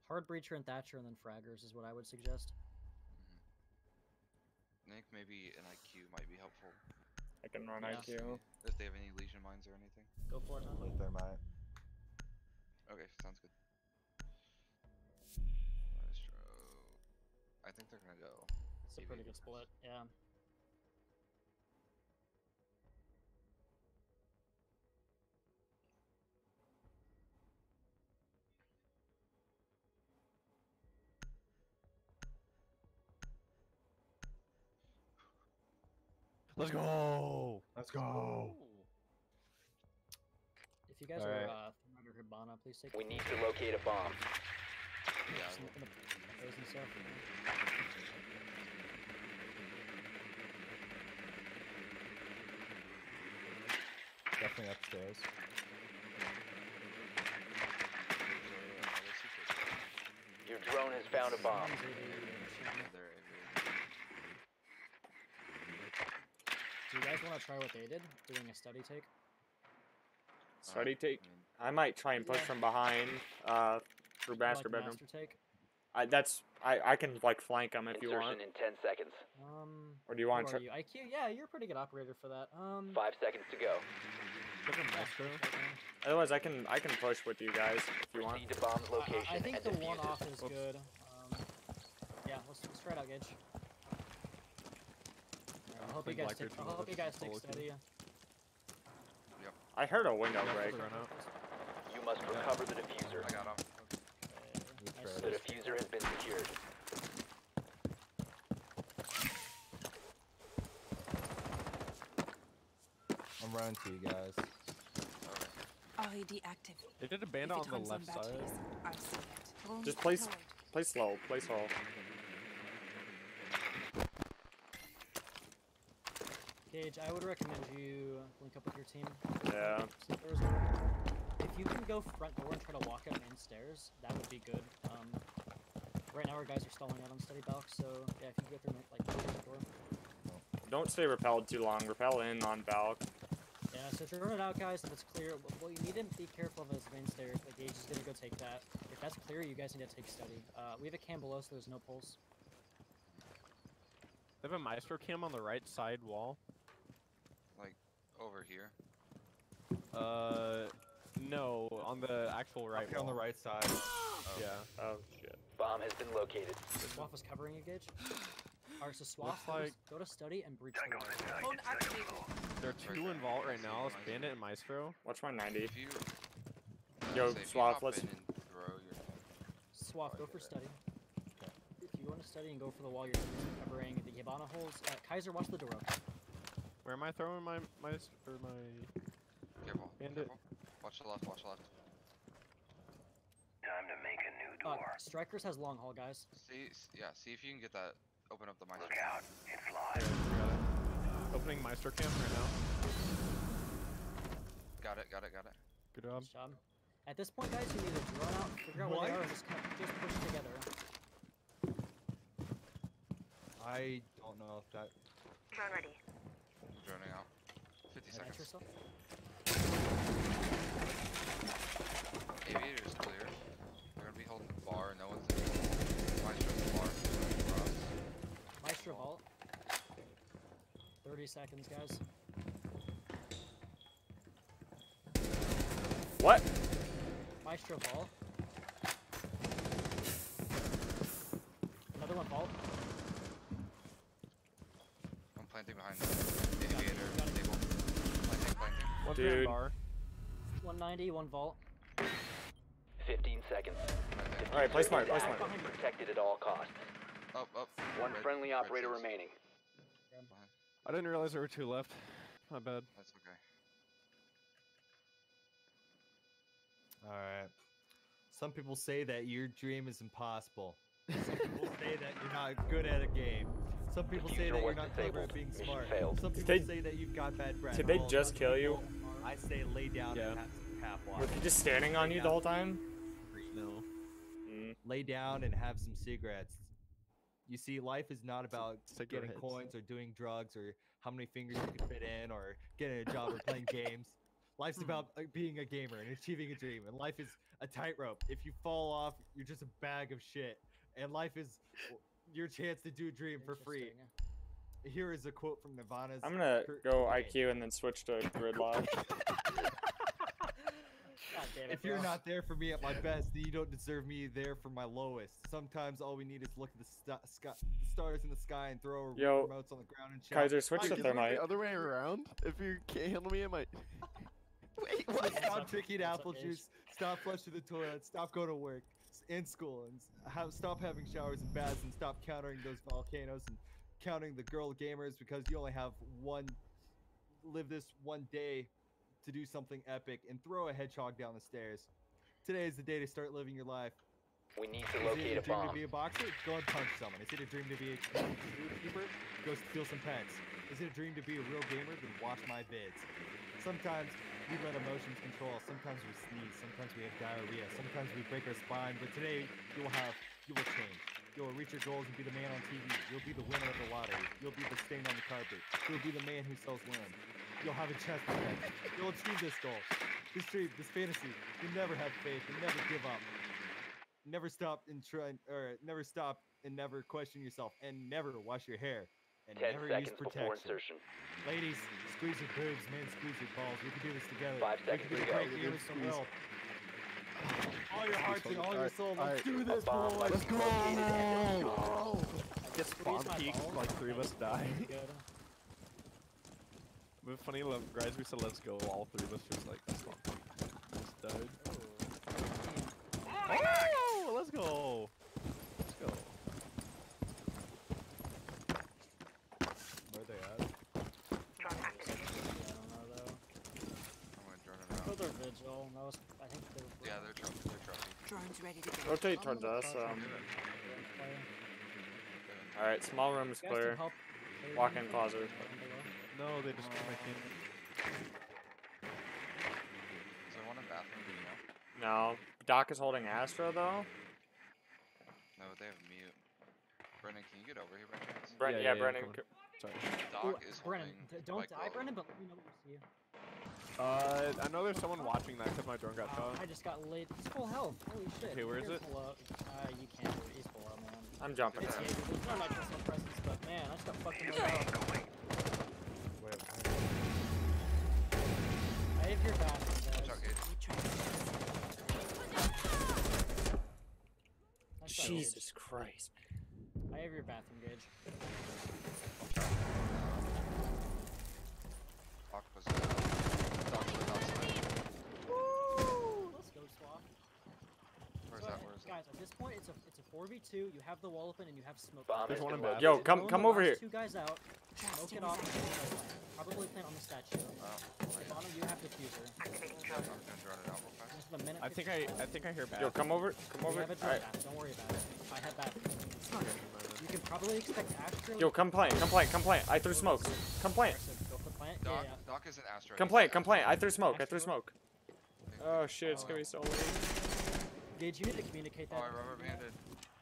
hard breacher and Thatcher and then fraggers is what I would suggest. Mm-hmm.
Nick, maybe an IQ might be helpful.
I can run
Yeah.
IQ.
If they have any lesion mines or anything.
Go for it, Tom.
Play thermite.
Okay, sounds good. Maestro. I think they're gonna go.
It's a pretty good split. Yeah.
Let's go.
Let's go.
If you guys
Alright.
are uh, Thermite or Hibana, please take.
We need to locate a bomb.
Yeah.
Just looking at the plays and stuff.
Definitely upstairs.
Your drone has found a bomb.
Sounds really interesting.
They're AV.
Do you guys want to try what they did, doing a study take?
Study
Uh,
take.
I
might try and push from behind. Uh, through
Or
master
like
bedroom.
Master take.
I, that's I. I can like flank them if you want.
in 10 seconds.
Um.
Or do you want to?
you? IQ? Yeah, you're a pretty good operator for that. Um.
Five seconds to go.
Look at
yeah,
Maestro.
right now.
Otherwise, I can. I can push with you guys if you want.
Proceed to bomb's
I-
location
I, I think the one off is
Oops.
good. Um, yeah, let's, let's try it out, Gage. I hope you guys
Blackbeard's
take. I
gonna
hope you guys
solo
take
queue.
I heard a window
Yeah,
break.
they run out.
You must recover the diffuser.
I got him.
Okay.
The diffuser has been secured.
I'm running to you guys.
RED active.
They did a bandit
If
on the left side.
batteries, I've seen it. Drone
Just place-
deployed.
Play slow. Play slow.
Gage, I would recommend you link up with your team.
Yeah.
See if there's one. If you can go front door and try to walk up main stairs, that would be good. Um, right now our guys are stalling out on study balk, so yeah, if you go through like go through the door.
Don't stay repelled too long. Repel in on Valk.
Yeah, so drone it out, guys. If it's clear, wh- what you need to be careful of is main stairs. Like Gage is gonna go take that. If that's clear, you guys need to take study. Uh, we have a cam below, so there's no pulse.
They have a Maestro cam on the right side wall.
Like, over here.
Uh, no, on the actual right
Up here on the right side.
Yeah.
Oh shit.
Bomb has been located.
Swaff is covering you, Gage. Alright, so Swaff,
Looks
go to-
like-
go to study and breach the wall.
Drone activated.
There are two in vault right now. It's Bandit and Maestro.
Watch my 90.
You.
Yo,
say if you
Swaff, let's-
in and throw your
Swaff, go for study. If you want to study and go for the wall, you're covering the Hibana holes. Uh, Kaiser, watch the door open.
Where am I throwing my Maestro or my?
Careful.
Bandit.
Careful. Watch the left. Watch the left. Time to make a new door.
Uh, Strikers has long haul, guys.
See. Yeah. See if you can get that. Open up the Maestro.
Yeah, got it. Opening Maestro cam right now.
Got it. Got it. Got it.
Good job.
Good job. At this point, guys, you need to drone out, figure out where they are, and just, kind of, just push together.
I don't know if that.
Drone ready.
Droning out. 50
Advance
seconds.
yourself.
Aviator's clear. They're gonna be holding the bar. No one's in. Maestro's the bar. Cross.
Maestro vault. 30 seconds, guys.
What?
Maestro vault. Another one vault.
I'm planting behind the aviator table. Planting, planting.
One
Dude.
Dude. bar.
190, one vault.
15 seconds.
Alright, play
Diffuser
smart,
is
play smart.
Protected at all costs.
Up, up.
One
Red-
friendly
red
operator
stairs.
remaining.
I didn't realize there were two left. My bad.
That's okay.
All right. Some people say that your dream is impossible. Some people say that you're not good at a game. Some people say that you're
was
not clever at being smart.
failed.
Some
Did
people
they-
say that you've got bad breath.
Did they just
those
kill you?
People, I say lay down
Yeah.
and have some tap
Was
water.
just standing on you the whole time?
No.
Mm.
Lay down and have some cigarettes. You see, life is not about getting coins or doing drugs or how many fingers you can fit in or getting a job or playing games. Life's about being a gamer and achieving a dream. And life is a tightrope. If you fall off, you're just a bag of shit. And life is your chance to do a dream for free.
Interesting.
here is a quote from Nirvana's.
I'm gonna
Kurt
go IQ and then switch to gridlock.
God damn it,
If you're
bro.
not there for me at my best, then you don't deserve me there for my lowest. Sometimes all we need is look at the, sta- sky, the stars in the sky and throw
Yo,
remotes on the ground and shout.
Kaiser, switch to
it
thermite.
the other way around? If you can't handle me, I might. Wait, what?
Stop
up?
drinking
What's up,
apple juice. Stop flushing the toilet. Stop going to work in school, and have, stop having showers and baths, and stop countering those volcanoes and counting the girl gamers because you only have one. Live this one day to do something epic and throw a hedgehog down the stairs. Today is the day to start living your life.
We need to
Is it
locate
a
a
dream
bomb.
to be a boxer? Go and punch someone. Is it a dream to be a keeper? Go steal some pets. Is it a dream to be a real gamer? Then watch my vids. Sometimes we let emotions control. Sometimes we sneeze. Sometimes we have diarrhea. Sometimes we break our spine. But today you will have, you will change. You will reach your goals and be the man on TV. You'll be the winner of the lottery. You'll be the stain on the carpet. You'll be the man who sells land. You'll have a chest protect. You'll achieve this goal, this dream, this fantasy. You never have faith. You never give up never stop and try or never stop and never question yourself and never wash your hair and
Ten
never
seconds
use
before
protection.
insertion.
Ladies, squeeze your boobs, men squeeze your balls. We can do this together.
Five
we
seconds
can be
to
the
go.
great gamers from will. All your hearts and all your
Alright,
soul. Let's
alright.
do this,
bomb
boys.
must be located. Go.
Get spawn
Squeeze my
peek,
balls.
like three of us die.
Good.
But funny, guys, we said let's go. All three of us just like spawn
trophy.
Ready to go.
Rotate
I'm
towards
gonna
us. Um,
over and play.
all right, small room is
You guys can
clear. Walk in
from
closet.
No, they just come back in.
Is there one in bathroom? Do you know?
No, Doc is holding Astro though.
No, they have mute. Brennan, can you get over here by chance?
Brent,
Yeah,
yeah,
yeah, yeah,
Brennan.
come on. Sorry.
Doc
Ooh,
is
Brennan,
holding,
d- don't
like,
die, Brennan, but let me know what you see.
Uh, I know there's someone watching that because my drone got
Uh,
shot.
I just got lit. He's full health. Holy shit.
Okay, where is
Here's
it?
Below. Uh, you can't do it. He's below, man.
I'm jumping
It's
there.
Jaeger. There's no nitro presence, but man, I just got fucking laid out.
Wait,
I have your bathroom,
Watch
guys.
out, Gage.
Jesus Christ.
Gage. I have your bathroom, Gage.
Doc was, uh, Doc was outside.
Woo! Let's go, Swap.
Where's
So,
that? Where is that?
Guys, at this point, it's a it's a 4v2. You have the wall open and you have smoke.
Bomb
There's one in bathroom.
Yo, come come over here.
Two guys out. Smoke it off. and plant the plant. Probably plant on the statue.
Oh,
Bottom, you have diffuser.
Activating
I'm
drone.
gonna drone it out real fast.
Just a minute.
I think I, I think I hear back.
Yo, come over, come over.
have a
All
drone
right.
Don't worry about it. I had that. You can probably expect Astro.
Yo, come plant, come plant, come plant. I threw smokes. Come plant,
aggressive. Go plant.
Doc,
Yeah, yeah.
Doc is an Astro.
come
he's
plant, come plant. I threw smoke. I threw smoke. Oh shit, it's gonna be so late.
Gage, you need to communicate that.
Oh, I rubber banded.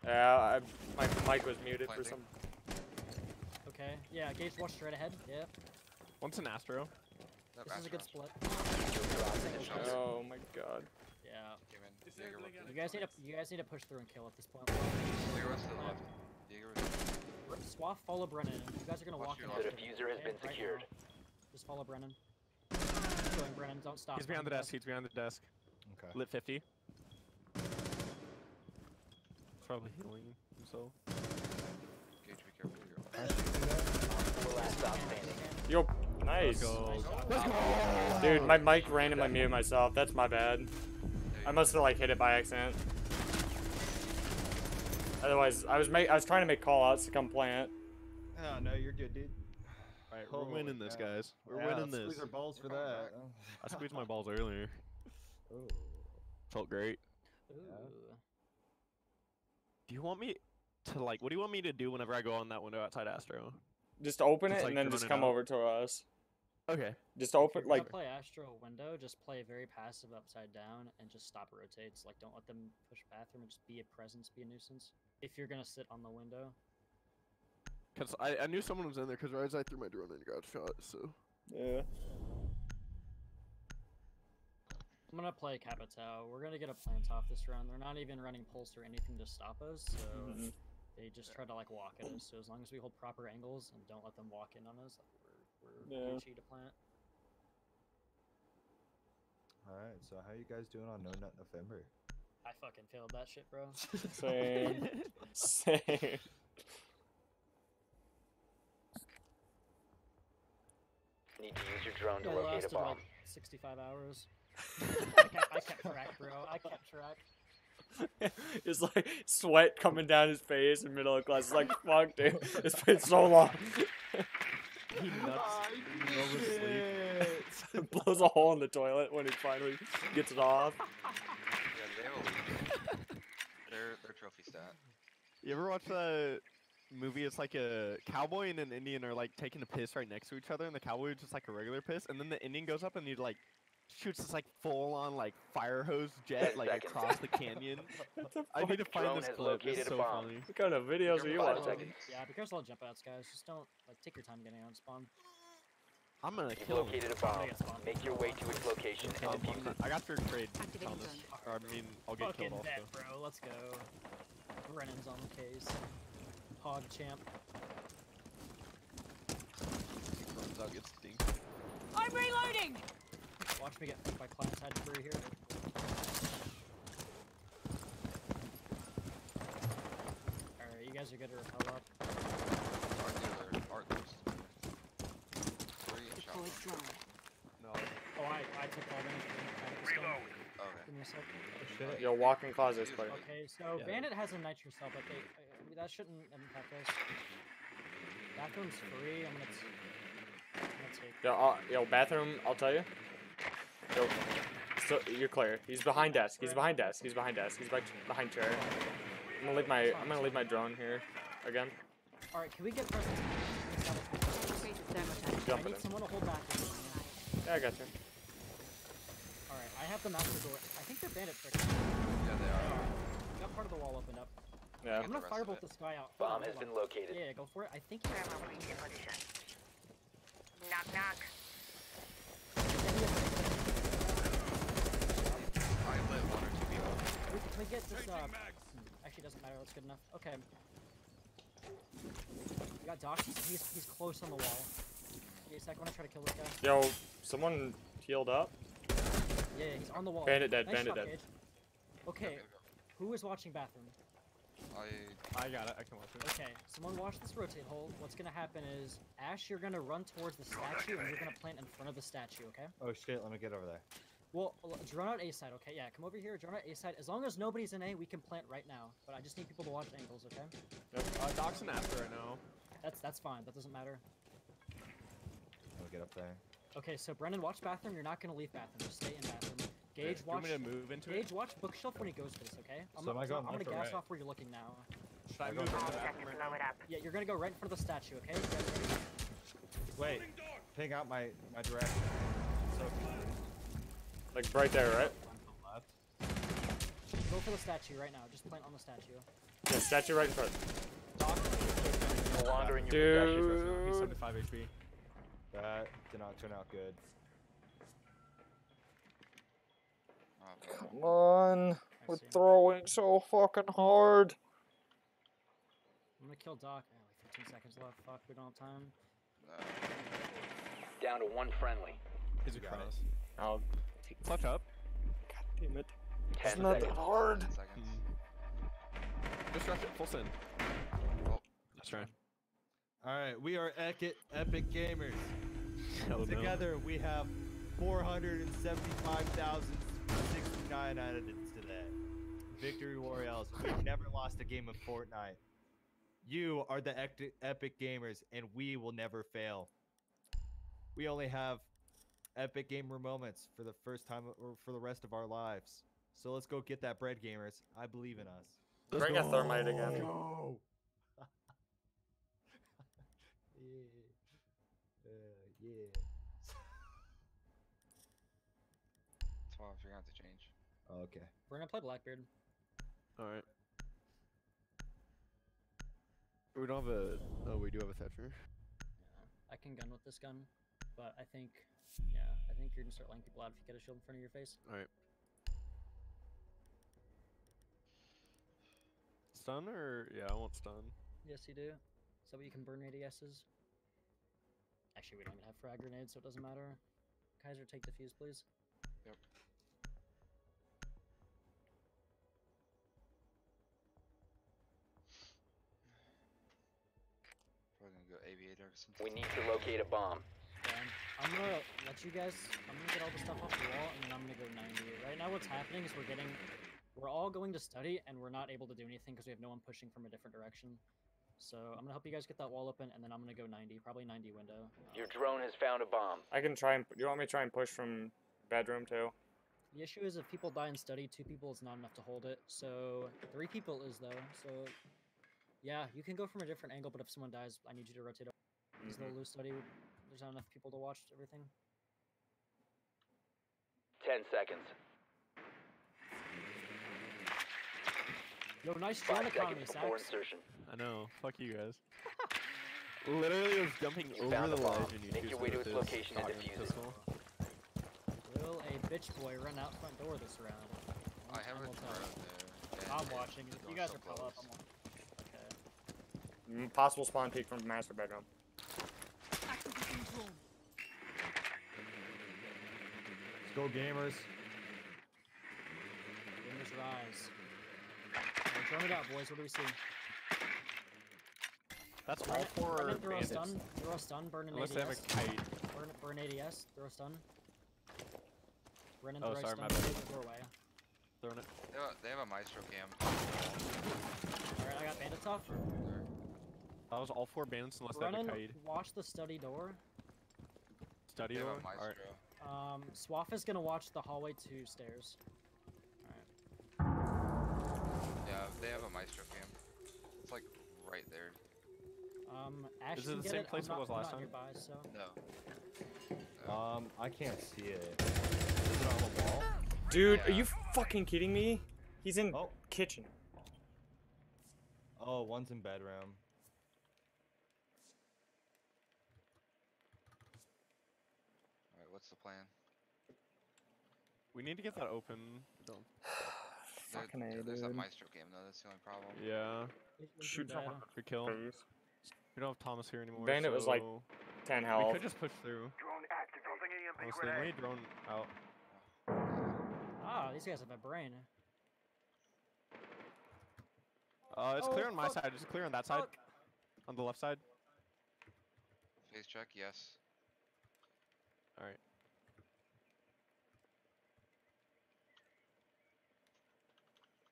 Yeah, I, my mic was muted for some.
Okay. Yeah, Gage, watch straight ahead. Yeah.
Once an Astro.
That
This is a good split.
Oh my god.
Yeah.
Came in. Jaeger looked at
You guys need to you guys need to push through and kill at this point.
Jaeger was to the left. Jaeger was
Swaff, follow Brennan. You guys are gonna
Watch
walk in.
The
after me,
diffuser has
okay?
been
Right
secured.
now. Just follow Brennan. Going, Brennan. Don't stop.
He's behind the desk. He's behind the desk.
Okay.
Lit 50. Probably healing himself.
Gage, be careful. You're
Four last stop standing.
Yo, nice.
go.
Let's go.
Dude, my mic ran randomly muted myself. That's my bad. I must have like hit it by accident. Otherwise, I was make I was trying to make call outs to come plant.
Oh no, you're good, dude.
Alright, we're
Holy
winning this,
cow.
guys. We're
Yeah,
winning
let's
this.
Squeeze our balls for that.
I squeezed my balls earlier.
Ooh.
Felt great.
Ooh.
Do you want me to like? What do you want me to do whenever I go on that window outside Astro?
Just open
Just,
it
like,
and then just come
out.
over to us.
Okay.
Just
If
open
you're
like
play Astro window, just play very passive upside down and just stop rotates. Like don't let them push bathroom just be a presence, be a nuisance. If you're gonna sit on the window.
Cause I, I knew someone was in there. Cause right as I threw my drone in, got shot. So.
yeah.
I'm gonna play Capitao. We're gonna get a plant off this round. They're not even running pulse or anything to stop us, so
Mhm.
They just try to like walk at us. So as long as we hold proper angles and don't let them walk in on us, we're we're
Yeah.
Gucci to plant.
All right. So how you guys doing on No Nut November?
I fucking failed that shit, bro.
Same. Same.
Need to use your drone to locate a bomb.
65 hours. I, kept, I kept track, bro. I kept track.
It's like sweat coming down his face in middle of class. It's like, fuck, dude. It's been so long.
He nuts. He oh, oversleep.
Blows a hole in the toilet when he finally gets it off.
Yeah, they have a lead. Their their trophy stat.
You ever watch the movie? It's like a cowboy and an Indian are like taking a piss right next to each other, and the cowboy is just like a regular piss, and then the Indian goes up and he like shoots this like full on like fire hose jet like
seconds.
across the canyon. I need to find
Drone
this
has
clip. It's so
bomb.
funny.
What kind of videos are you watching?
Yeah, be careful of jump outs, guys. Just don't like take your time getting on spawn.
I'm gonna
You've
kill him.
located a
I'm
bomb.
gonna get spawned.
Make your way to its location and defuse it.
I got your trade, Thomas. Or, I mean, I'll get
Fucking
killed also.
bet, bro. Let's go. Brennan's on the case. Hog champ.
Runs out, gets ding.
I'm reloading.
Watch me get fucked by client side debris here. Alright, you guys are good to repel up.
Art dealer. Art lose. Three and shot.
Deployed drone.
No.
Oh, I, I took all damage from the panic this gun.
Okay.
Give me a sec.
Shit.
Yo, walking closets, player.
Okay, so
Yeah.
Bandit has a nitro cell, but they, uh, that shouldn't impact us. Bathroom's free. I'm gonna, t- I'm gonna take.
Yo, uh, yo, bathroom. I'll tell you. Yo, so you're clear. He's behind desk. He's behind desk. He's behind desk. He's behind behind chair. I'm gonna leave my. I'm gonna leave my drone here again.
All right, can we get presence?
Created.
Jump
I need
in.
someone to hold back.
Yeah, I got you.
All right, I have the master door. I think they're bandit tricks.
Yeah, they are.
Got part of the wall opened up.
Yeah.
I'm gonna
the rest of
firebolt
it.
this guy out. Hold
Bomb has been located.
Yeah, go for it. I think he's.
Thermal breach in position. Knock knock.
I lit one or two people.
We, can we get this? Uh, actually, doesn't matter. That's good enough. Okay. We got Doc. He's, he's he's close on the wall. Give me a sec. I want to try to kill this guy.
Yo, someone healed up.
Yeah, yeah, he's on the wall.
Bandit dead,
Nice
bandit
shot,
dead.
Gage. Okay, who is watching bathroom?
I
I got it. I can watch it.
Okay, someone watch this rotate hole. What's gonna happen is, Ash, you're gonna run towards the statue and you're gonna plant in front of the statue, okay?
Oh shit! Let me get over there.
Well, l- drone out A side, okay? Yeah, come over here, drone out A side. As long as nobody's in A, we can plant right now. But I just need people to watch angles, okay?
Uh, Doc's an after right now.
That's that's fine. That doesn't matter.
Let me get up there.
Okay, so Brendan, watch bathroom. You're not gonna leave bathroom. Just stay in bathroom. Gage,
Do you
watch.
want me to move into it?
Gage, watch bookshelf when he goes for this, okay? I'm
So am
gonna,
I going
I'm gonna gas
right?
off where you're looking now.
Should I
I
move into the bathroom
blow it up.
Yeah, you're gonna go right in front of the statue, okay? You guys ready?
Wait. Ping out my my direction. So
Like right there, right?
Go for the statue right now. Just plant on the statue.
Yeah, statue right in front.
No longer your.
He's
Dude.
75 HP.
That did not turn out good.
Come on.
I
We're
see.
throwing so fucking hard.
I'm gonna kill Doc. Oh, like 15 seconds left. Fuck, we don't have time.
Down to one friendly.
He's a cross.
I'll
Clutch up.
God damn it.
Ten
It's not that
seconds.
hard.
Ten seconds.
Just rush it. Full send.
Oh.
That's right.
All right, we are Epic, Epic Gamers.
Hell no.
Together, we have 475,069 edits today. Victory Royales. We've never lost a game of Fortnite. You are the ecti- Epic Gamers, and we will never fail. We only have epic gamer moments for the first time or for the rest of our lives. So let's go get that bread, gamers. I believe in us.
Bring a thermite again.
Go! yeah. Uh, yeah.
Twelve. You're gonna have to change.
Okay.
We're gonna play Blackbeard.
All right. We don't have a. Oh, we do have a Thatcher.
Yeah, I can gun with this gun, but I think, yeah, I think you're gonna start laying people out if you get a shield in front of your face.
All right. stun or yeah, I want stun.
Yes, you do. So you can burn ADSs. Actually, we don't even have frag grenades, so it doesn't matter. Kaiser, take the fuse, please.
Yep. Probably gonna go aviator or something.
We need to locate a bomb.
And I'm gonna let you guys. I'm gonna get all the stuff off the wall, and then I'm gonna go 90. Right now, what's happening is we're getting, we're all going to study, and we're not able to do anything because we have no one pushing from a different direction. So I'm gonna help you guys get that wall open, and then I'm gonna go 90, probably 90 window.
Your drone has found a bomb.
I can try and. You want me to try and push from bedroom too?
The issue is if people die in study, two people is not enough to hold it. So three people is though. So yeah, you can go from a different angle, but if someone dies, I need you to rotate up. Because they'll mm-hmm. lose study. There's not enough people to watch everything.
Ten seconds.
Yo, nice drone economy,
seconds before
Sax.
insertion.
I know. Fuck you guys. Literally was jumping
You
over the
the
ledge and you
Make your way to
with
its
this
location and defuse it.
Will a bitch boy run out front door this round?
I have
Time
a
will tell.
drone there.
I'm
and
watching. If you guys
so
are pull up,
close.
I'm watching. Okay.
Mm, Possible spawn peek from master bedroom.
Let's go, gamers.
Gamers rise. Alright, throw it out, boys. What do we see?
That's all four
Brennan, throw a stun. Throw a stun. Burn an
Unless
ADS.
they have a Kaid.
Burn, burn ADS. Throw a stun. Brennan,
Oh,
throw
sorry,
a
my bad.
Take the door away.
Throwing it.
They have, a, they have a maestro cam.
Alright, I got bandits off.
That was all four bandits unless
Brennan,
they have a Kaid.
watch the study door.
Study
They have
door.
a
Alright.
Maestro.
Um, Swaff is gonna watch the hallway to stairs.
Yeah, they have a maestro cam. It's like right there.
Um, Ash
Is it the same
it.
place
I'm
it was
I'm
last time?
Nearby, so.
No.
Um, I can't see it. Is it on the wall?
Dude, are you fucking kidding me? He's in
Oh.
kitchen.
Oh, one's in bedroom.
Alright, what's the plan?
We need to get that open. Don't.
There-
Fucking A,
there- There's that
dude.
maestro cam though. That's the only problem.
Yeah.
We- we
Shoot
can
someone.
battle.
Good kill.
Please.
We don't have Thomas here anymore.
Bandit was like
so
10
We could just push through. Honestly, we need drone out.
Ah, these guys have a brain.
Uh, it's
Oh,
clear on my
fuck.
side. It's clear on that side.
Fuck.
On the left side.
Phase check, yes.
All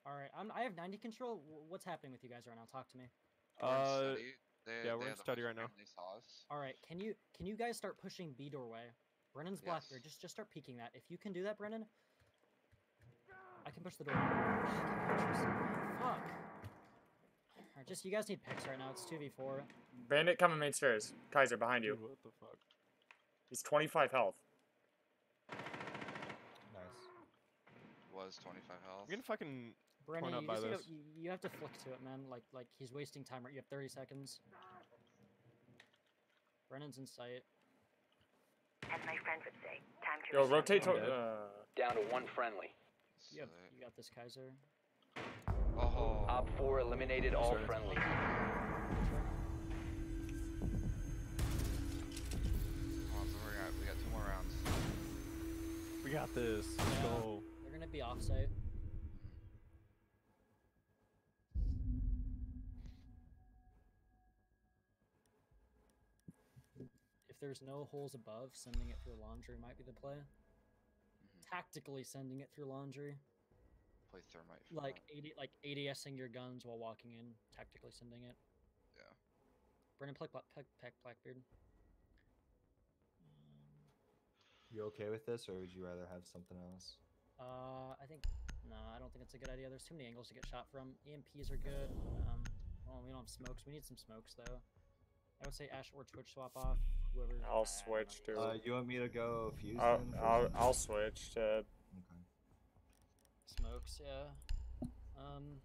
All right, I'm, I have 90 control. What's happening with you guys right now? Talk to me.
We're
Uh.
They,
yeah,
they
we're in study right now.
They saw us.
All right, can you can you guys start pushing B doorway? Brennan's Blackbeard.
Yes.
Just just start peeking that. If you can do that, Brennan, I can push the door. Fuck. Alright, just you guys need picks right now. It's 2v4.
Bandit coming main stairs. Kaiser behind you.
Dude, what the fuck?
He's 25 health.
Nice.
Was 25 health.
I'm getting fucking.
Brennan, you, just, you,
this.
you, you have to flick to it, man. Like like he's wasting time. Right, you have 30 seconds. Brennan's in sight.
As my friend would say, time to
Yo, rotate to. Uh,
Down to one friendly.
You have,
So-
you got this, Kaiser.
Oh.
Op 4 eliminated all
Sorry.
friendlies.
On, so we're we got two more rounds.
We got this. Let's
Yeah.
go.
They're gonna be offsite. There's no holes above, sending it through laundry might be the play.
Mhm.
Tactically sending it through laundry,
Play thermite. for
like
that.
AD, like ADSing your guns while walking in, tactically sending it.
Yeah.
Brennan Peck, Black, Peck, Peck Blackbeard.
You okay with this, or would you rather have something else?
Uh, I think no, I don't think it's a good idea. There's too many angles to get shot from. EMPs are good. Um, well, we don't have smokes. We need some smokes though. I would say Ash or Twitch swap off. Whoever. I- I
I'll switch to.
Uh, you want me to go fuse
I'll. I'll. I'll switch to.
Okay.
Smokes, yeah. Um,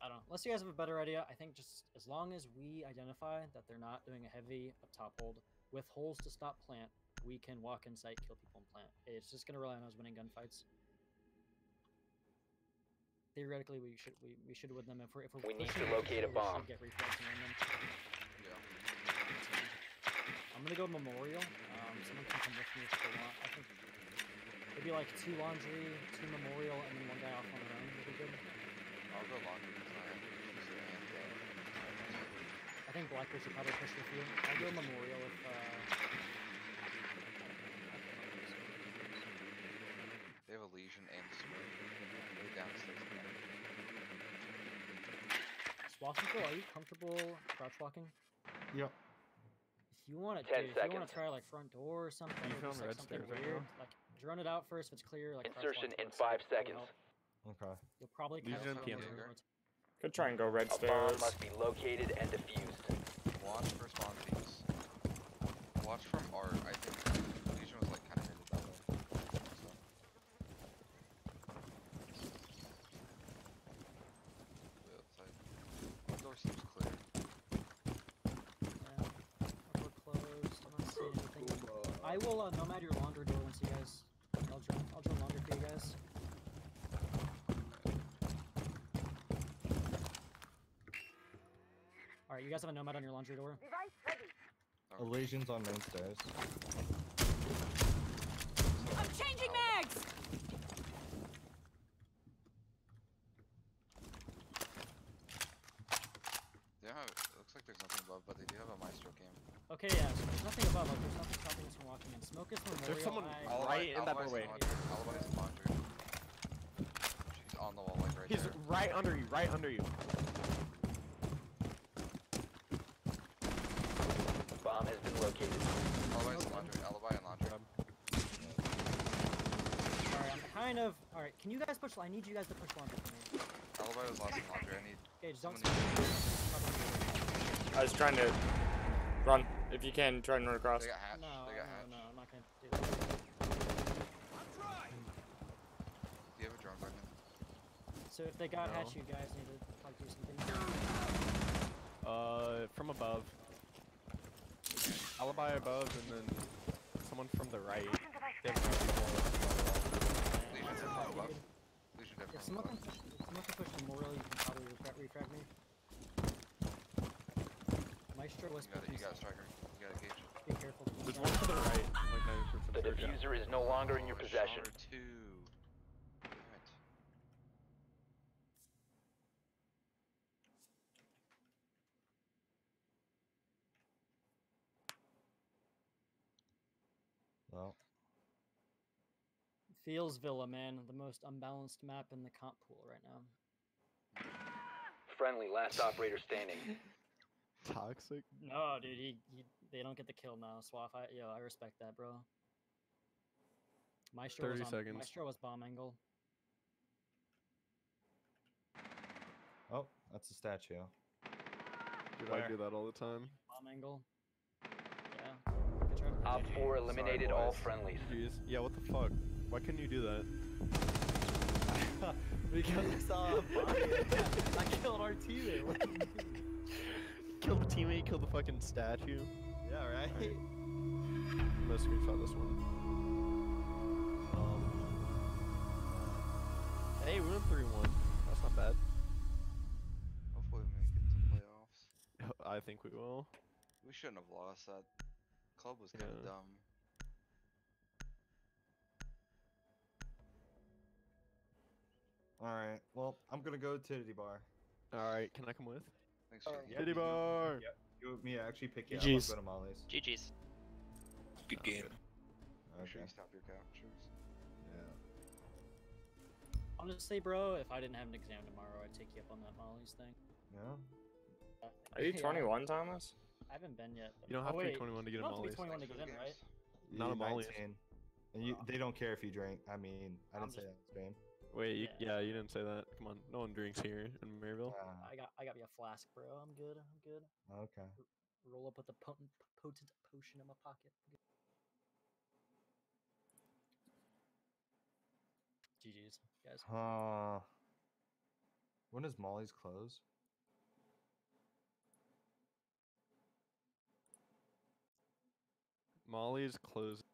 I don't know. Unless you guys have a better idea, I think just as long as we identify that they're not doing a heavy up top hold with holes to stop plant, we can walk in sight, kill people and plant. It's just gonna rely on us winning gunfights. theoretically we should we, we should win them if we're if we're
We need to locate a
we should
bomb.
Get reflexing on them.
Yeah.
I'm gonna go laundry. Um, someone can come with me if they want. I think maybe like two laundry, two memorial, and then one guy off on their own would be good.
I'll go longer because I have issues with hand,
I think Blackbeard should probably push with you. I'll go memorial if. Uh,
They have a Lesion and sword. They're downstairs. again.
Swastika, are you comfortable crouch walking?
Yep.
If you want to,
Ten
if you want to try like front door or something,
You
or just, like,
red
something
stairs right
weird,
now?
like drone it out first. If it's clear, like
Insertion in
the side,
five
that'll
seconds.
help.
Okay.
You'll probably
Lesion
kind of
PM.
Could try and go red
A bomb
stairs.
must be located and defused.
Watch for spawn peeks. Watch from art. I think Lesion was like kind of hinted that way. So. Wait, outside. Door seems clear.
Yeah, upper closed. I'm not seeing anything. I will uh, nomad your laundry door once you guys. I'll drone. I'll drone laundry for you guys. All right, you guys have a nomad on your laundry door.
Lesion's on main stairs.
I'm changing mags!
They don't have, it looks like there's nothing above, but they do have a Maestro cam.
Okay, yeah. So there's nothing above. Like, there's nothing stopping us from walking in. Smoke is memorial.
There's someone
I-
Alibi-
right in that
Alibi's
doorway.
laundry. Alibi's laundry. She's on the wall, like right
He's
there.
Right under you, right under you.
Bomb has been located.
Alibi's laundry. Alibi and laundry.
Sorry, I'm kind of. All right, can you guys push? I need you guys to push laundry for me.
Alibi was last in laundry. I need.
Okay, just don't.
I was trying to run. If you can, try and run across.
They got hatch.
No,
they got
no,
hatch.
no, I'm not gonna do that.
Do you have a drone, Brendan?
So if they got
No.
hatch, you guys need to like do something.
Uh, from above. Alibi above, and then someone from the right. They have no people on the wall.
Lesion from
If someone can push, if someone can push memorial, you can probably refrag, refrag me. Maestro was
You got it. You got a striker. You got a gauge.
Be careful.
There's one to the right, like 90%
The diffuser is no longer in your
Oh,
possession.
two. Damn it.
Well,
Feels Villa, man, the most unbalanced map in the comp pool right now.
Friendly, last operator standing.
Toxic.
No, dude, he, he they don't get the kill now. Swaff, I yo, I respect that, bro. Maestro
30
was on,
seconds.
Maestro was bomb angle.
oh, that's a statue.
Dude,
Where?
I do that all the time.
Bomb angle. Yeah. Good try.
Op 4 eliminated all
boys.
friendlies.
Jeez. Yeah, what the fuck? Why couldn't you do that?
because I saw a body.
I killed our teammate. What did you do?
Kill the teammate, kill the fucking statue.
yeah, right.
I'm gonna screenshot this one. Um, hey, we went 3 1. That's not bad.
Hopefully we make it to playoffs.
I think we will.
We shouldn't have lost. That club was kind of
Yeah.
dumb.
All right. Well, I'm gonna go to Titty Bar.
Alright, can I come with?
Thanks,
Uh,
Jake.
Yep,
Titty
you-
bar!
Yep. You with me actually pick you up.
GG's.
I'll go to Molly's.
GG's.
Good game.
Make sure you stop your captures.
Yeah.
Honestly, bro, if I didn't have an exam tomorrow, I'd take you up on that Molly's thing.
Yeah.
Uh,
Are you
yeah,
21, Thomas?
I haven't been yet.
You don't
oh,
have to be
wait,
21 to get
you
a
don't have to be
Molly's.
21 to
Thanks
get in, right?
Not a Molly's.
19. And you,
Oh.
they don't care if you drink. I mean, I
I'm
didn't say
just-
that in stream.
Wait, you,
Yeah.
yeah, you didn't say that. Come on, no one drinks here in Maryville.
I got I got me a flask, bro. I'm good. I'm good.
okay.
Roll up with a potent, potent potion in my pocket. GG's, guys.
Uh, when does Molly's close?
Molly's closed